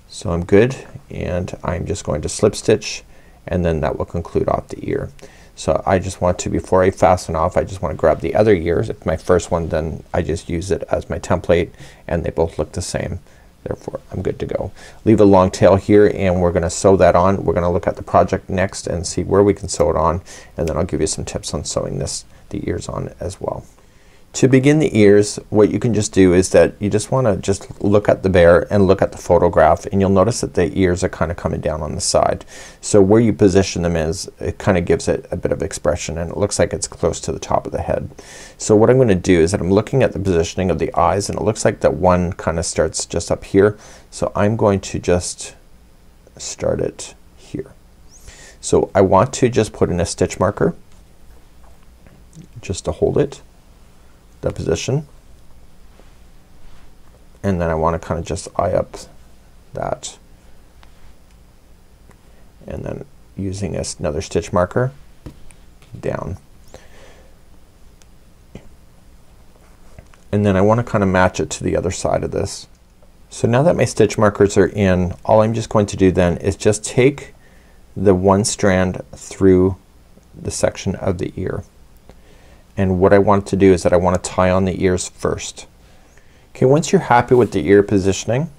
So I'm good and I'm just going to slip stitch and then that will conclude off the ear so I just want to before I fasten off I just want to grab the other ears if my first one then I just use it as my template and they both look the same therefore I'm good to go. Leave a long tail here and we're gonna sew that on. We're gonna look at the project next and see where we can sew it on and then I'll give you some tips on sewing this the ears on as well. To begin the ears what you can just do is that you just want to just look at the bear and look at the photograph and you'll notice that the ears are kind of coming down on the side. So where you position them is it kind of gives it a bit of expression and it looks like it's close to the top of the head. So what I'm gonna do is that I'm looking at the positioning of the eyes and it looks like that one kind of starts just up here. So I'm going to just start it here. So I want to just put in a stitch marker just to hold it the position. And then I want to kind of just eye up that. And then using another stitch marker down. And then I want to kind of match it to the other side of this. So now that my stitch markers are in all I'm just going to do then is just take the one strand through the section of the ear and what I want to do is that I want to tie on the ears first. Okay once you're happy with the ear positioning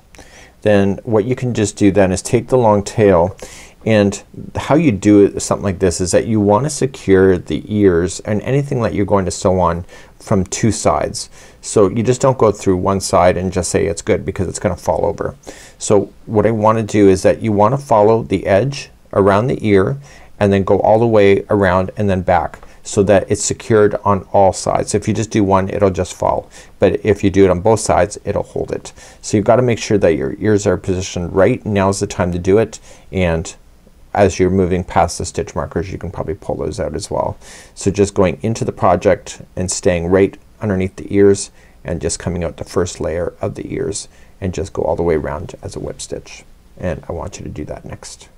then what you can just do then is take the long tail and how you do it something like this is that you want to secure the ears and anything that you're going to sew on from two sides. So you just don't go through one side and just say it's good because it's gonna fall over. So what I want to do is that you want to follow the edge around the ear and then go all the way around and then back. So that it's secured on all sides. If you just do one it'll just fall but if you do it on both sides it'll hold it. So you've got to make sure that your ears are positioned right. Now's the time to do it and as you're moving past the stitch markers you can probably pull those out as well. So just going into the project and staying right underneath the ears and just coming out the first layer of the ears and just go all the way around as a whip stitch and I want you to do that next.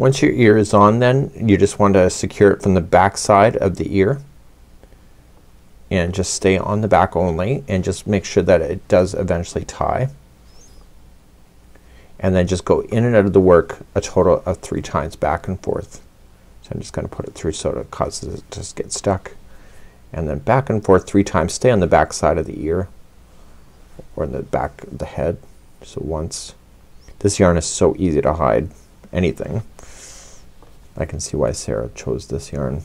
Once your ear is on then you just want to secure it from the back side of the ear and just stay on the back only and just make sure that it does eventually tie and then just go in and out of the work a total of three times back and forth. So I'm just gonna put it through so it causes it to get stuck and then back and forth three times. Stay on the back side of the ear or in the back of the head. So once. This yarn is so easy to hide anything. I can see why Sarah chose this yarn.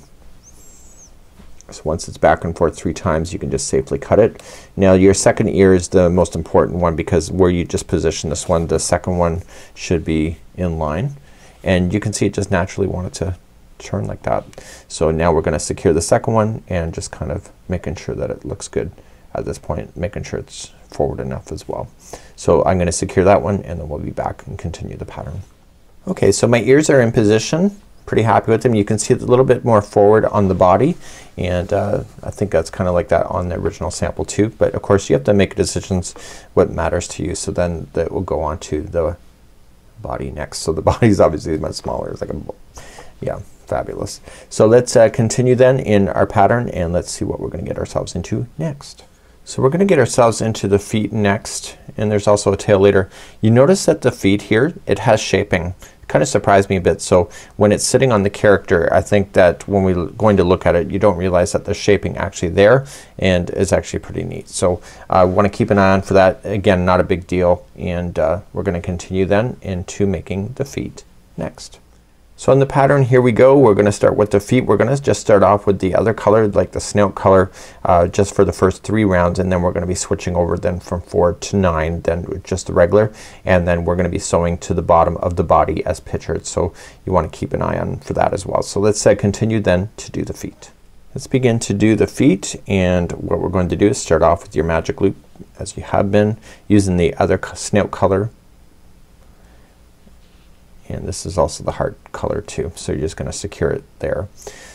So once it's back and forth three times you can just safely cut it. Now your second ear is the most important one because where you just position this one the second one should be in line and you can see it just naturally wanted to turn like that. So now we're gonna secure the second one and just kind of making sure that it looks good at this point making sure it's forward enough as well. So I'm gonna secure that one and then we'll be back and continue the pattern. Okay so my ears are in position pretty happy with them. You can see it's a little bit more forward on the body and uh, I think that's kind of like that on the original sample too. But of course you have to make decisions what matters to you. So then that will go on to the body next. So the body is obviously much smaller. It's like a yeah fabulous. So let's uh, continue then in our pattern and let's see what we're gonna get ourselves into next. So we're gonna get ourselves into the feet next and there's also a tail later. You notice that the feet here it has shaping kind of surprised me a bit. So when it's sitting on the character I think that when we're going to look at it you don't realize that the shaping actually there and is actually pretty neat. So I uh, want to keep an eye on for that. Again not a big deal and uh, we're gonna continue then into making the feet next. So in the pattern here we go. We're gonna start with the feet. We're gonna just start off with the other color like the snout color uh, just for the first three rounds and then we're gonna be switching over then from four to nine then just the regular and then we're gonna be sewing to the bottom of the body as pictured. So you want to keep an eye on for that as well. So let's uh, continue then to do the feet. Let's begin to do the feet and what we're going to do is start off with your magic loop as you have been using the other snout color and this is also the heart color too. So you're just gonna secure it there.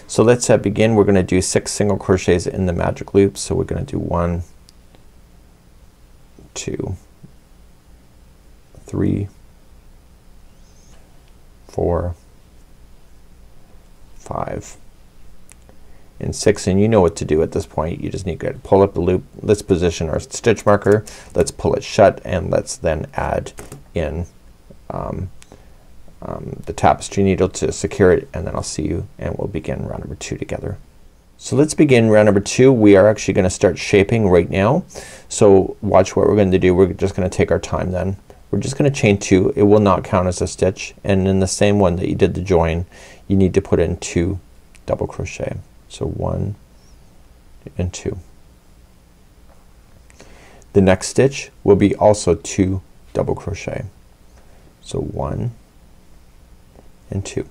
So let's uh, begin. We're gonna do six single crochets in the magic loop. So we're gonna do one, two, three, four, five, and six and you know what to do at this point. You just need to pull up the loop. Let's position our stitch marker. Let's pull it shut and let's then add in um, um, the tapestry needle to secure it and then I'll see you and we'll begin round number two together. So let's begin round number two. We are actually gonna start shaping right now. So watch what we're going to do. We're just gonna take our time then. We're just gonna chain two. It will not count as a stitch and in the same one that you did the join you need to put in two double crochet. So one and two. The next stitch will be also two double crochet. So one and two.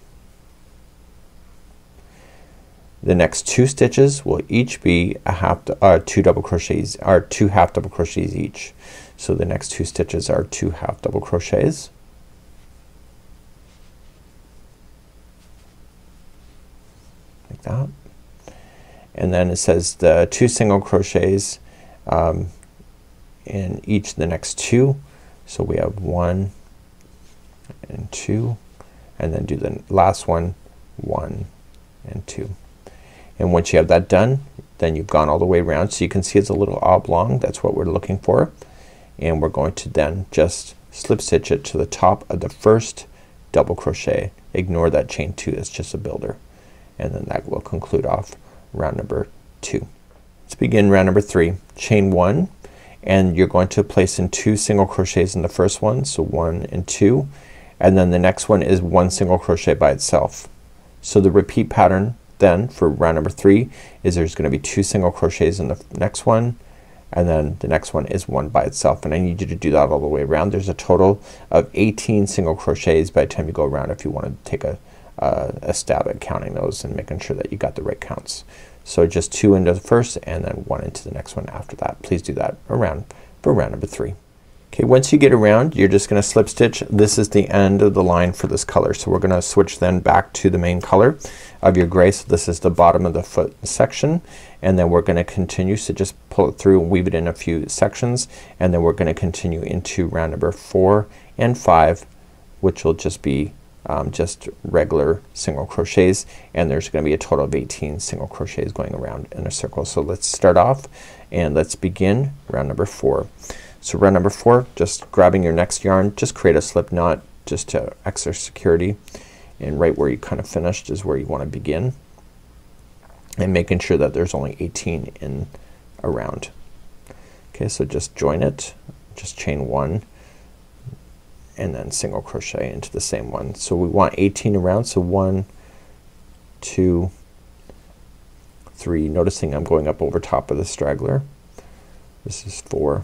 The next two stitches will each be a half uh, two double crochets or two half double crochets each. So the next two stitches are two half double crochets. Like that. And then it says the two single crochets um, in each of the next two. So we have one and two and then do the last one one and two. And once you have that done then you've gone all the way around. So you can see it's a little oblong. That's what we're looking for. And we're going to then just slip stitch it to the top of the first double crochet. Ignore that chain two. It's just a builder. And then that will conclude off round number two. Let's begin round number three. Chain one. And you're going to place in two single crochets in the first one. So one and two and then the next one is one single crochet by itself. So the repeat pattern then for round number three is there's gonna be two single crochets in the next one and then the next one is one by itself and I need you to do that all the way around. There's a total of 18 single crochets by the time you go around if you want to take a, a stab at counting those and making sure that you got the right counts. So just two into the first and then one into the next one after that. Please do that around for round number three. Okay, once you get around you're just gonna slip stitch. This is the end of the line for this color. So we're gonna switch then back to the main color of your gray. So this is the bottom of the foot section and then we're gonna continue. So just pull it through and weave it in a few sections and then we're gonna continue into round number four and five which will just be um, just regular single crochets and there's gonna be a total of 18 single crochets going around in a circle. So let's start off and let's begin round number four. So round number four just grabbing your next yarn just create a slip knot just to extra security and right where you kind of finished is where you want to begin and making sure that there's only 18 in around. Okay, so just join it, just chain one and then single crochet into the same one. So we want 18 around. So one, two, three. Noticing I'm going up over top of the straggler. This is four,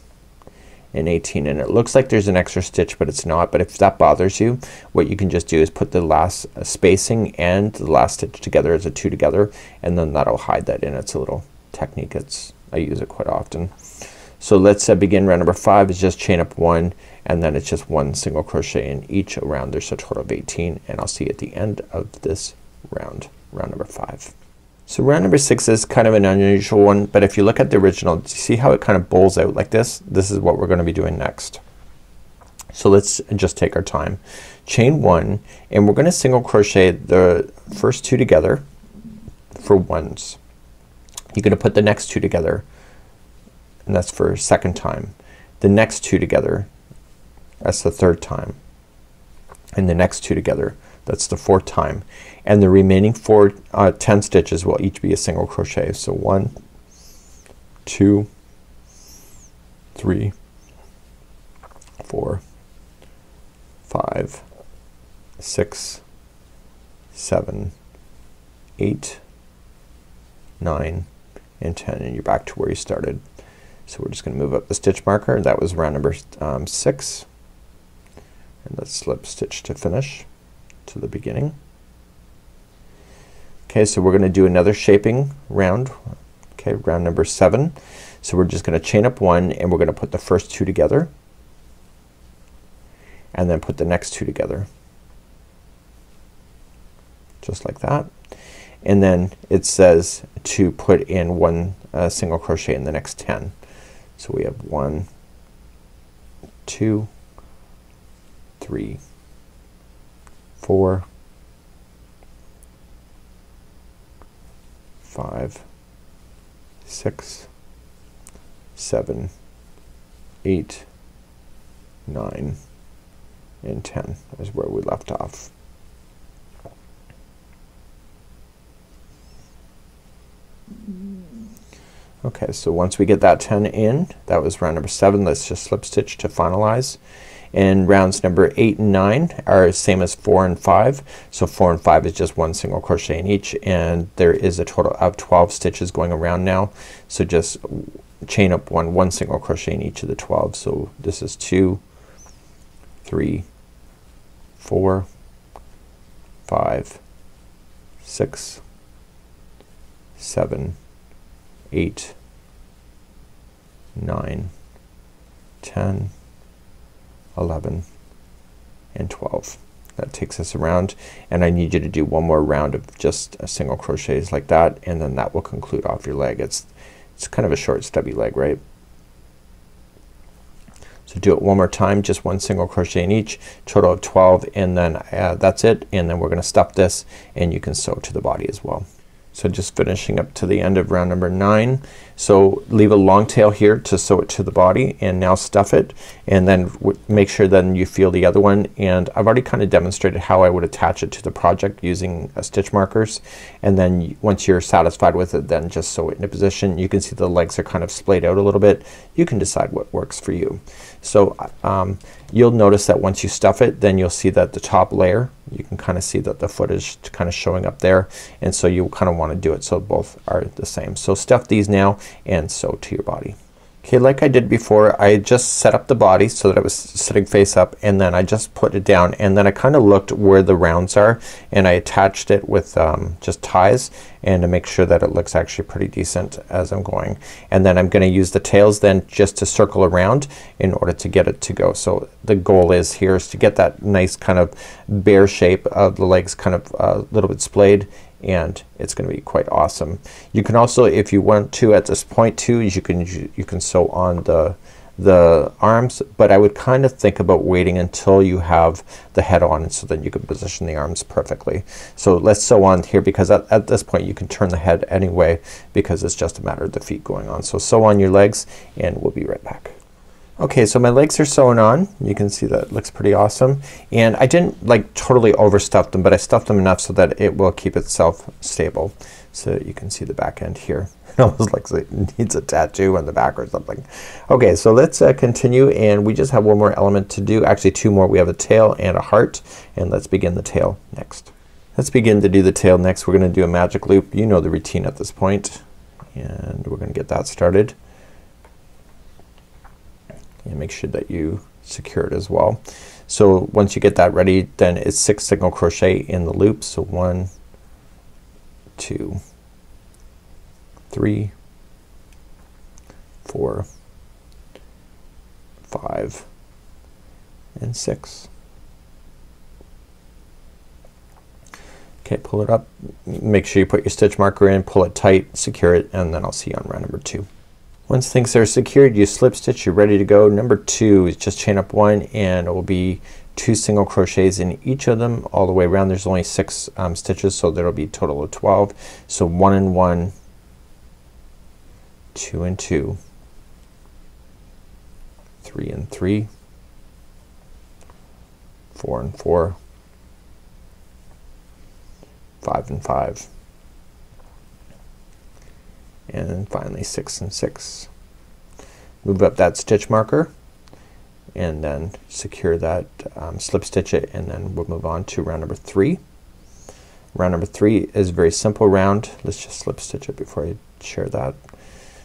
and 18 and it looks like there's an extra stitch but it's not. But if that bothers you what you can just do is put the last uh, spacing and the last stitch together as a two together and then that'll hide that in it's a little technique. It's I use it quite often. So let's uh, begin. Round number five is just chain up one and then it's just one single crochet in each around. There's a total of 18 and I'll see you at the end of this round round number five so round number six is kind of an unusual one but if you look at the original see how it kind of bowls out like this? This is what we're gonna be doing next. So let's just take our time. Chain one and we're gonna single crochet the first two together for ones. You're gonna put the next two together and that's for second time. The next two together that's the third time. And the next two together that's the fourth time and the remaining four uh, 10 stitches will each be a single crochet. So one, two, three, four, five, six, seven, eight, nine, and 10 and you're back to where you started. So we're just gonna move up the stitch marker that was round number um, six and let's slip stitch to finish to the beginning. Okay, so we're gonna do another shaping round. Okay, round number seven. So we're just gonna chain up one and we're gonna put the first two together and then put the next two together. Just like that. And then it says to put in one uh, single crochet in the next 10. So we have one, two, three, four, five, six, seven, eight, nine, and 10 is where we left off. Okay, so once we get that 10 in, that was round number 7. Let's just slip stitch to finalize and rounds number eight and nine are same as four and five. So four and five is just one single crochet in each and there is a total of 12 stitches going around now. So just chain up one one single crochet in each of the 12 so this is two three four five six seven eight nine ten 11 and 12 that takes us around and I need you to do one more round of just a single crochets like that and then that will conclude off your leg. It's it's kind of a short stubby leg right? So do it one more time just one single crochet in each total of 12 and then uh, that's it and then we're gonna stop this and you can sew to the body as well so just finishing up to the end of round number nine So leave a long tail here to sew it to the body and now stuff it and then make sure then you feel the other one and I've already kind of demonstrated how I would attach it to the project using uh, stitch markers and then once you're satisfied with it then just sew it into position. You can see the legs are kind of splayed out a little bit. You can decide what works for you. So um, you'll notice that once you stuff it then you'll see that the top layer you can kind of see that the foot is kind of showing up there and so you kind of want to do it so both are the same. So stuff these now and sew to your body. Okay, like I did before, I just set up the body so that it was sitting face up and then I just put it down and then I kind of looked where the rounds are and I attached it with um, just ties and to make sure that it looks actually pretty decent as I'm going. And then I'm gonna use the tails then just to circle around in order to get it to go. So the goal is here is to get that nice kind of bear shape of the legs kind of a uh, little bit splayed and it's gonna be quite awesome. You can also if you want to at this point too you can you can sew on the the arms but I would kind of think about waiting until you have the head on so then you can position the arms perfectly. So let's sew on here because at, at this point you can turn the head anyway because it's just a matter of the feet going on. So sew on your legs and we'll be right back. Okay, so my legs are sewn on. You can see that looks pretty awesome. And I didn't like totally overstuff them, but I stuffed them enough so that it will keep itself stable. So you can see the back end here. It almost looks like it needs a tattoo on the back or something. Okay, so let's uh, continue and we just have one more element to do. Actually two more. We have a tail and a heart and let's begin the tail next. Let's begin to do the tail next. We're gonna do a magic loop. You know the routine at this point and we're gonna get that started and make sure that you secure it as well. So once you get that ready then it's six single crochet in the loop. So one, two, three, four, five, and six. Okay, pull it up. Make sure you put your stitch marker in, pull it tight, secure it, and then I'll see you on round number two. Once things are secured you slip stitch you're ready to go. Number two is just chain up one and it will be two single crochets in each of them all the way around. There's only six um, stitches so there'll be a total of 12. So one and one, two and two, three and three, four and four, five and five and then finally six and six. Move up that stitch marker and then secure that um, slip stitch it and then we'll move on to round number three. Round number three is very simple round. Let's just slip stitch it before I share that.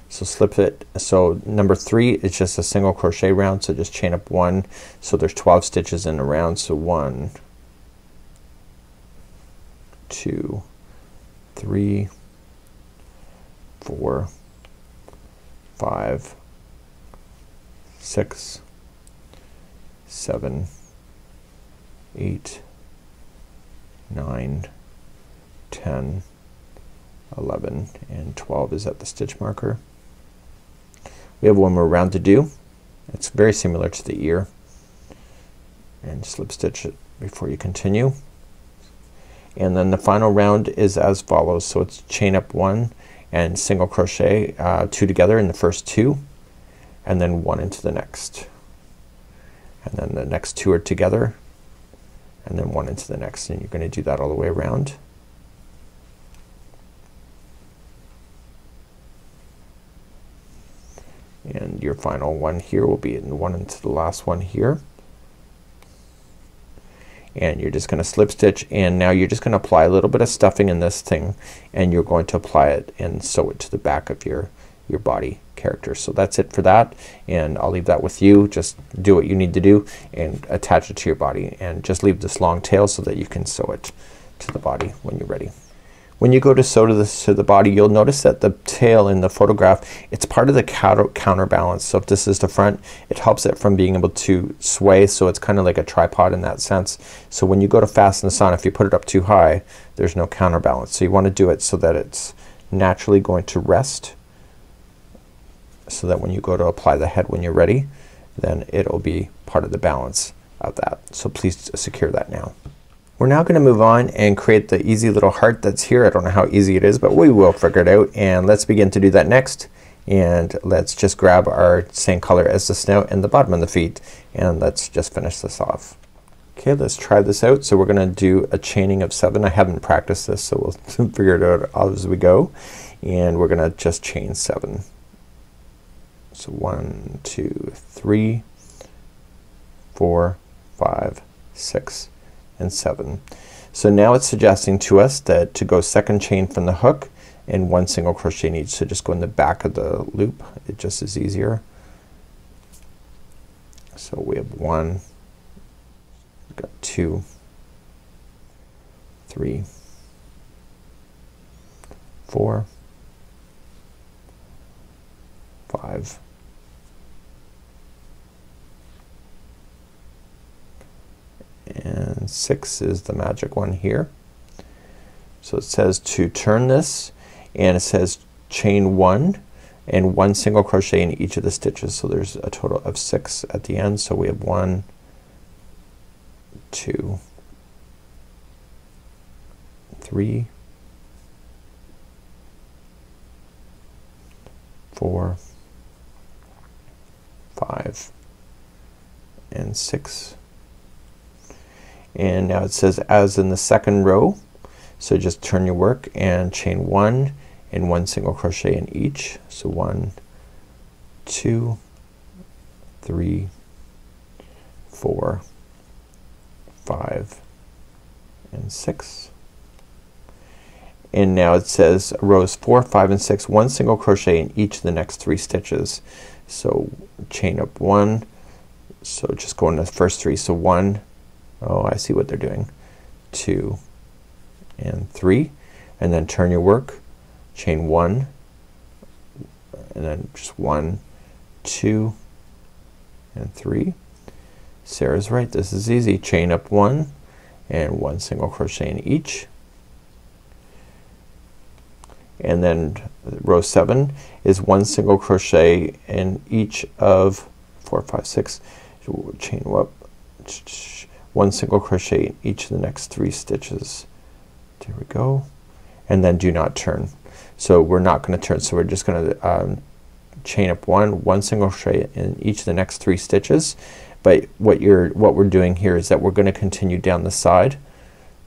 So slip it. So number three is just a single crochet round. So just chain up one. So there's 12 stitches in a round. So one, two, three, four, five, six, seven, eight, nine, ten, eleven, and 12 is at the stitch marker. We have one more round to do. It's very similar to the ear. And slip stitch it before you continue. And then the final round is as follows. So it's chain up one and single crochet uh, two together in the first two and then one into the next. And then the next two are together and then one into the next and you're going to do that all the way around. And your final one here will be in one into the last one here and you're just gonna slip stitch and now you're just gonna apply a little bit of stuffing in this thing and you're going to apply it and sew it to the back of your your body character. So that's it for that and I'll leave that with you. Just do what you need to do and attach it to your body and just leave this long tail so that you can sew it to the body when you're ready. When you go to sew to the, to the body you'll notice that the tail in the photograph it's part of the counter, counterbalance. So if this is the front it helps it from being able to sway so it's kind of like a tripod in that sense. So when you go to fasten this on if you put it up too high there's no counterbalance. So you want to do it so that it's naturally going to rest so that when you go to apply the head when you're ready then it'll be part of the balance of that. So please secure that now. We're now gonna move on and create the easy little heart that's here. I don't know how easy it is but we will figure it out and let's begin to do that next and let's just grab our same color as the snout and the bottom of the feet and let's just finish this off. Okay, let's try this out. So we're gonna do a chaining of seven. I haven't practiced this so we'll figure it out as we go. And we're gonna just chain seven. So one, two, three, four, five, six, and seven. So now it's suggesting to us that to go second chain from the hook and one single crochet in each. So just go in the back of the loop. It just is easier. So we have one, got two, three, four, five, and six is the magic one here. So it says to turn this and it says chain one and one single crochet in each of the stitches. So there's a total of six at the end. So we have one, two, three, four, five, and six. And now it says as in the second row. So just turn your work and chain one and one single crochet in each. So one, two, three, four, five, and six. And now it says rows four, five, and six, one single crochet in each of the next three stitches. So chain up one, so just go in the first three. So one, oh I see what they're doing. Two and three and then turn your work, chain one and then just one, two, and three. Sarah's right. This is easy. Chain up one and one single crochet in each. And then row seven is one single crochet in each of four, five, six. Chain up one single crochet in each of the next three stitches. There we go. And then do not turn. So we're not gonna turn. So we're just gonna um, chain up one, one single crochet in each of the next three stitches but what you're what we're doing here is that we're gonna continue down the side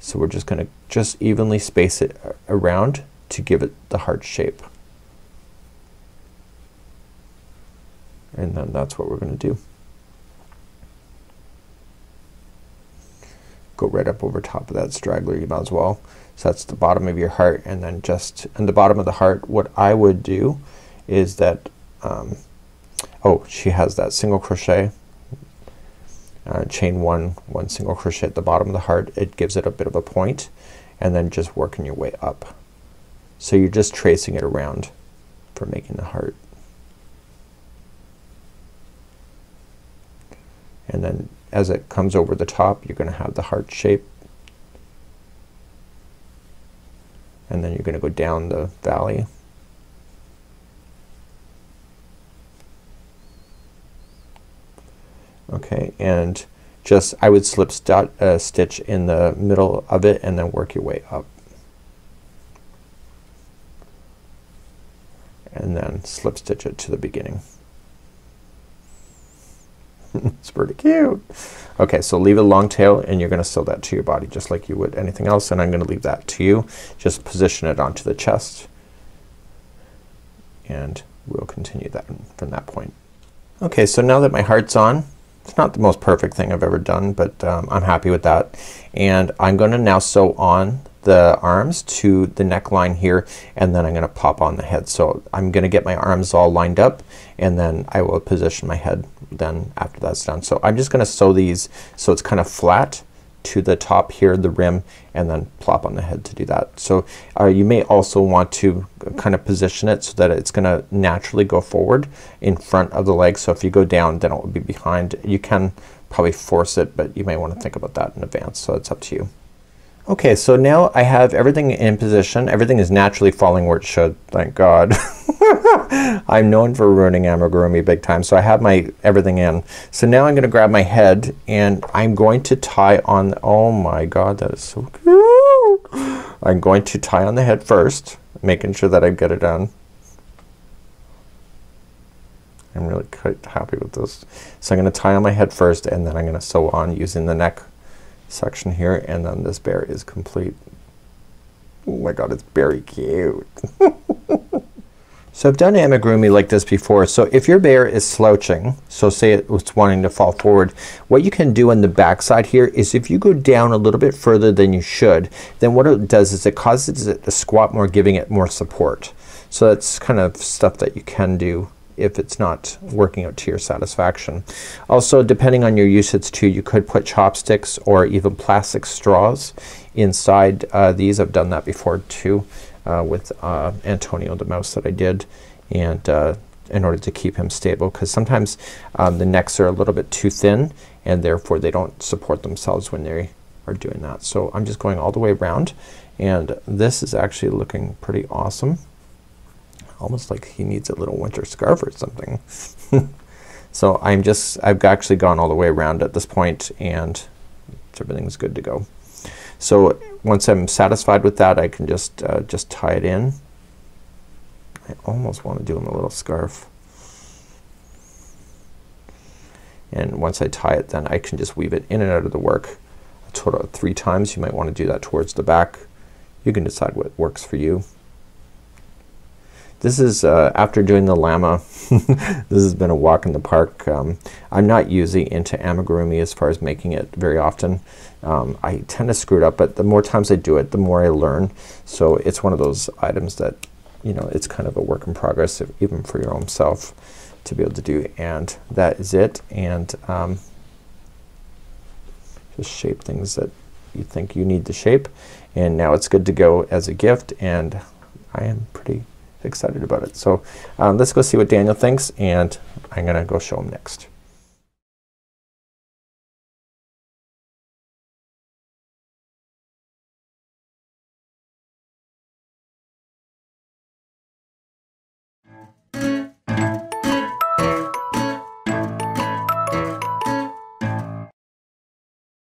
so we're just gonna just evenly space it around to give it the heart shape and then that's what we're gonna do go right up over top of that straggler you might as well. So that's the bottom of your heart and then just in the bottom of the heart what I would do is that um, oh she has that single crochet uh, chain one one single crochet at the bottom of the heart. It gives it a bit of a point and then just working your way up. So you're just tracing it around for making the heart. And then as it comes over the top you're gonna have the heart shape. And then you're gonna go down the valley. Okay and just I would slip st uh, stitch in the middle of it and then work your way up. And then slip stitch it to the beginning it's pretty cute. Okay so leave a long tail and you're gonna sew that to your body just like you would anything else and I'm gonna leave that to you. Just position it onto the chest. And we'll continue that from that point. Okay so now that my heart's on it's not the most perfect thing I've ever done but um, I'm happy with that. And I'm gonna now sew on the arms to the neckline here and then I'm gonna pop on the head. So I'm gonna get my arms all lined up and then I will position my head then after that's done. So I'm just gonna sew these so it's kind of flat to the top here the rim and then plop on the head to do that. So uh, you may also want to kind of position it so that it's gonna naturally go forward in front of the leg. So if you go down then it will be behind. You can probably force it but you may want to think about that in advance. So it's up to you. Okay, so now I have everything in position. Everything is naturally falling where it should, thank God. I'm known for ruining amigurumi big time. So I have my everything in. So now I'm gonna grab my head and I'm going to tie on oh my god that is so cute. I'm going to tie on the head first, making sure that I get it done. I'm really quite happy with this. So I'm gonna tie on my head first and then I'm gonna sew on using the neck section here and then this bear is complete. Oh my god, it's very cute. So I've done amigurumi like this before. So if your bear is slouching, so say it was wanting to fall forward, what you can do on the back side here is if you go down a little bit further than you should, then what it does is it causes it to squat more, giving it more support. So that's kind of stuff that you can do if it's not working out to your satisfaction. Also depending on your usage too, you could put chopsticks or even plastic straws inside uh, these. I've done that before too uh, with uh, Antonio the mouse that I did and uh, in order to keep him stable because sometimes um, the necks are a little bit too thin and therefore they don't support themselves when they are doing that. So I'm just going all the way around and this is actually looking pretty awesome. Almost like he needs a little winter scarf or something. so I'm just I've actually gone all the way around at this point and everything's good to go. So once I'm satisfied with that I can just uh, just tie it in. I almost want to do him a little scarf. And once I tie it then I can just weave it in and out of the work a total of three times. You might want to do that towards the back. You can decide what works for you. This is uh, after doing the llama. this has been a walk in the park. Um, I'm not usually into amigurumi as far as making it very often. Um, I tend to screw it up but the more times I do it the more I learn. So it's one of those items that you know it's kind of a work in progress if, even for your own self to be able to do and that is it and um, just shape things that you think you need to shape and now it's good to go as a gift and I am pretty excited about it. So um, let's go see what Daniel thinks and I'm gonna go show him next.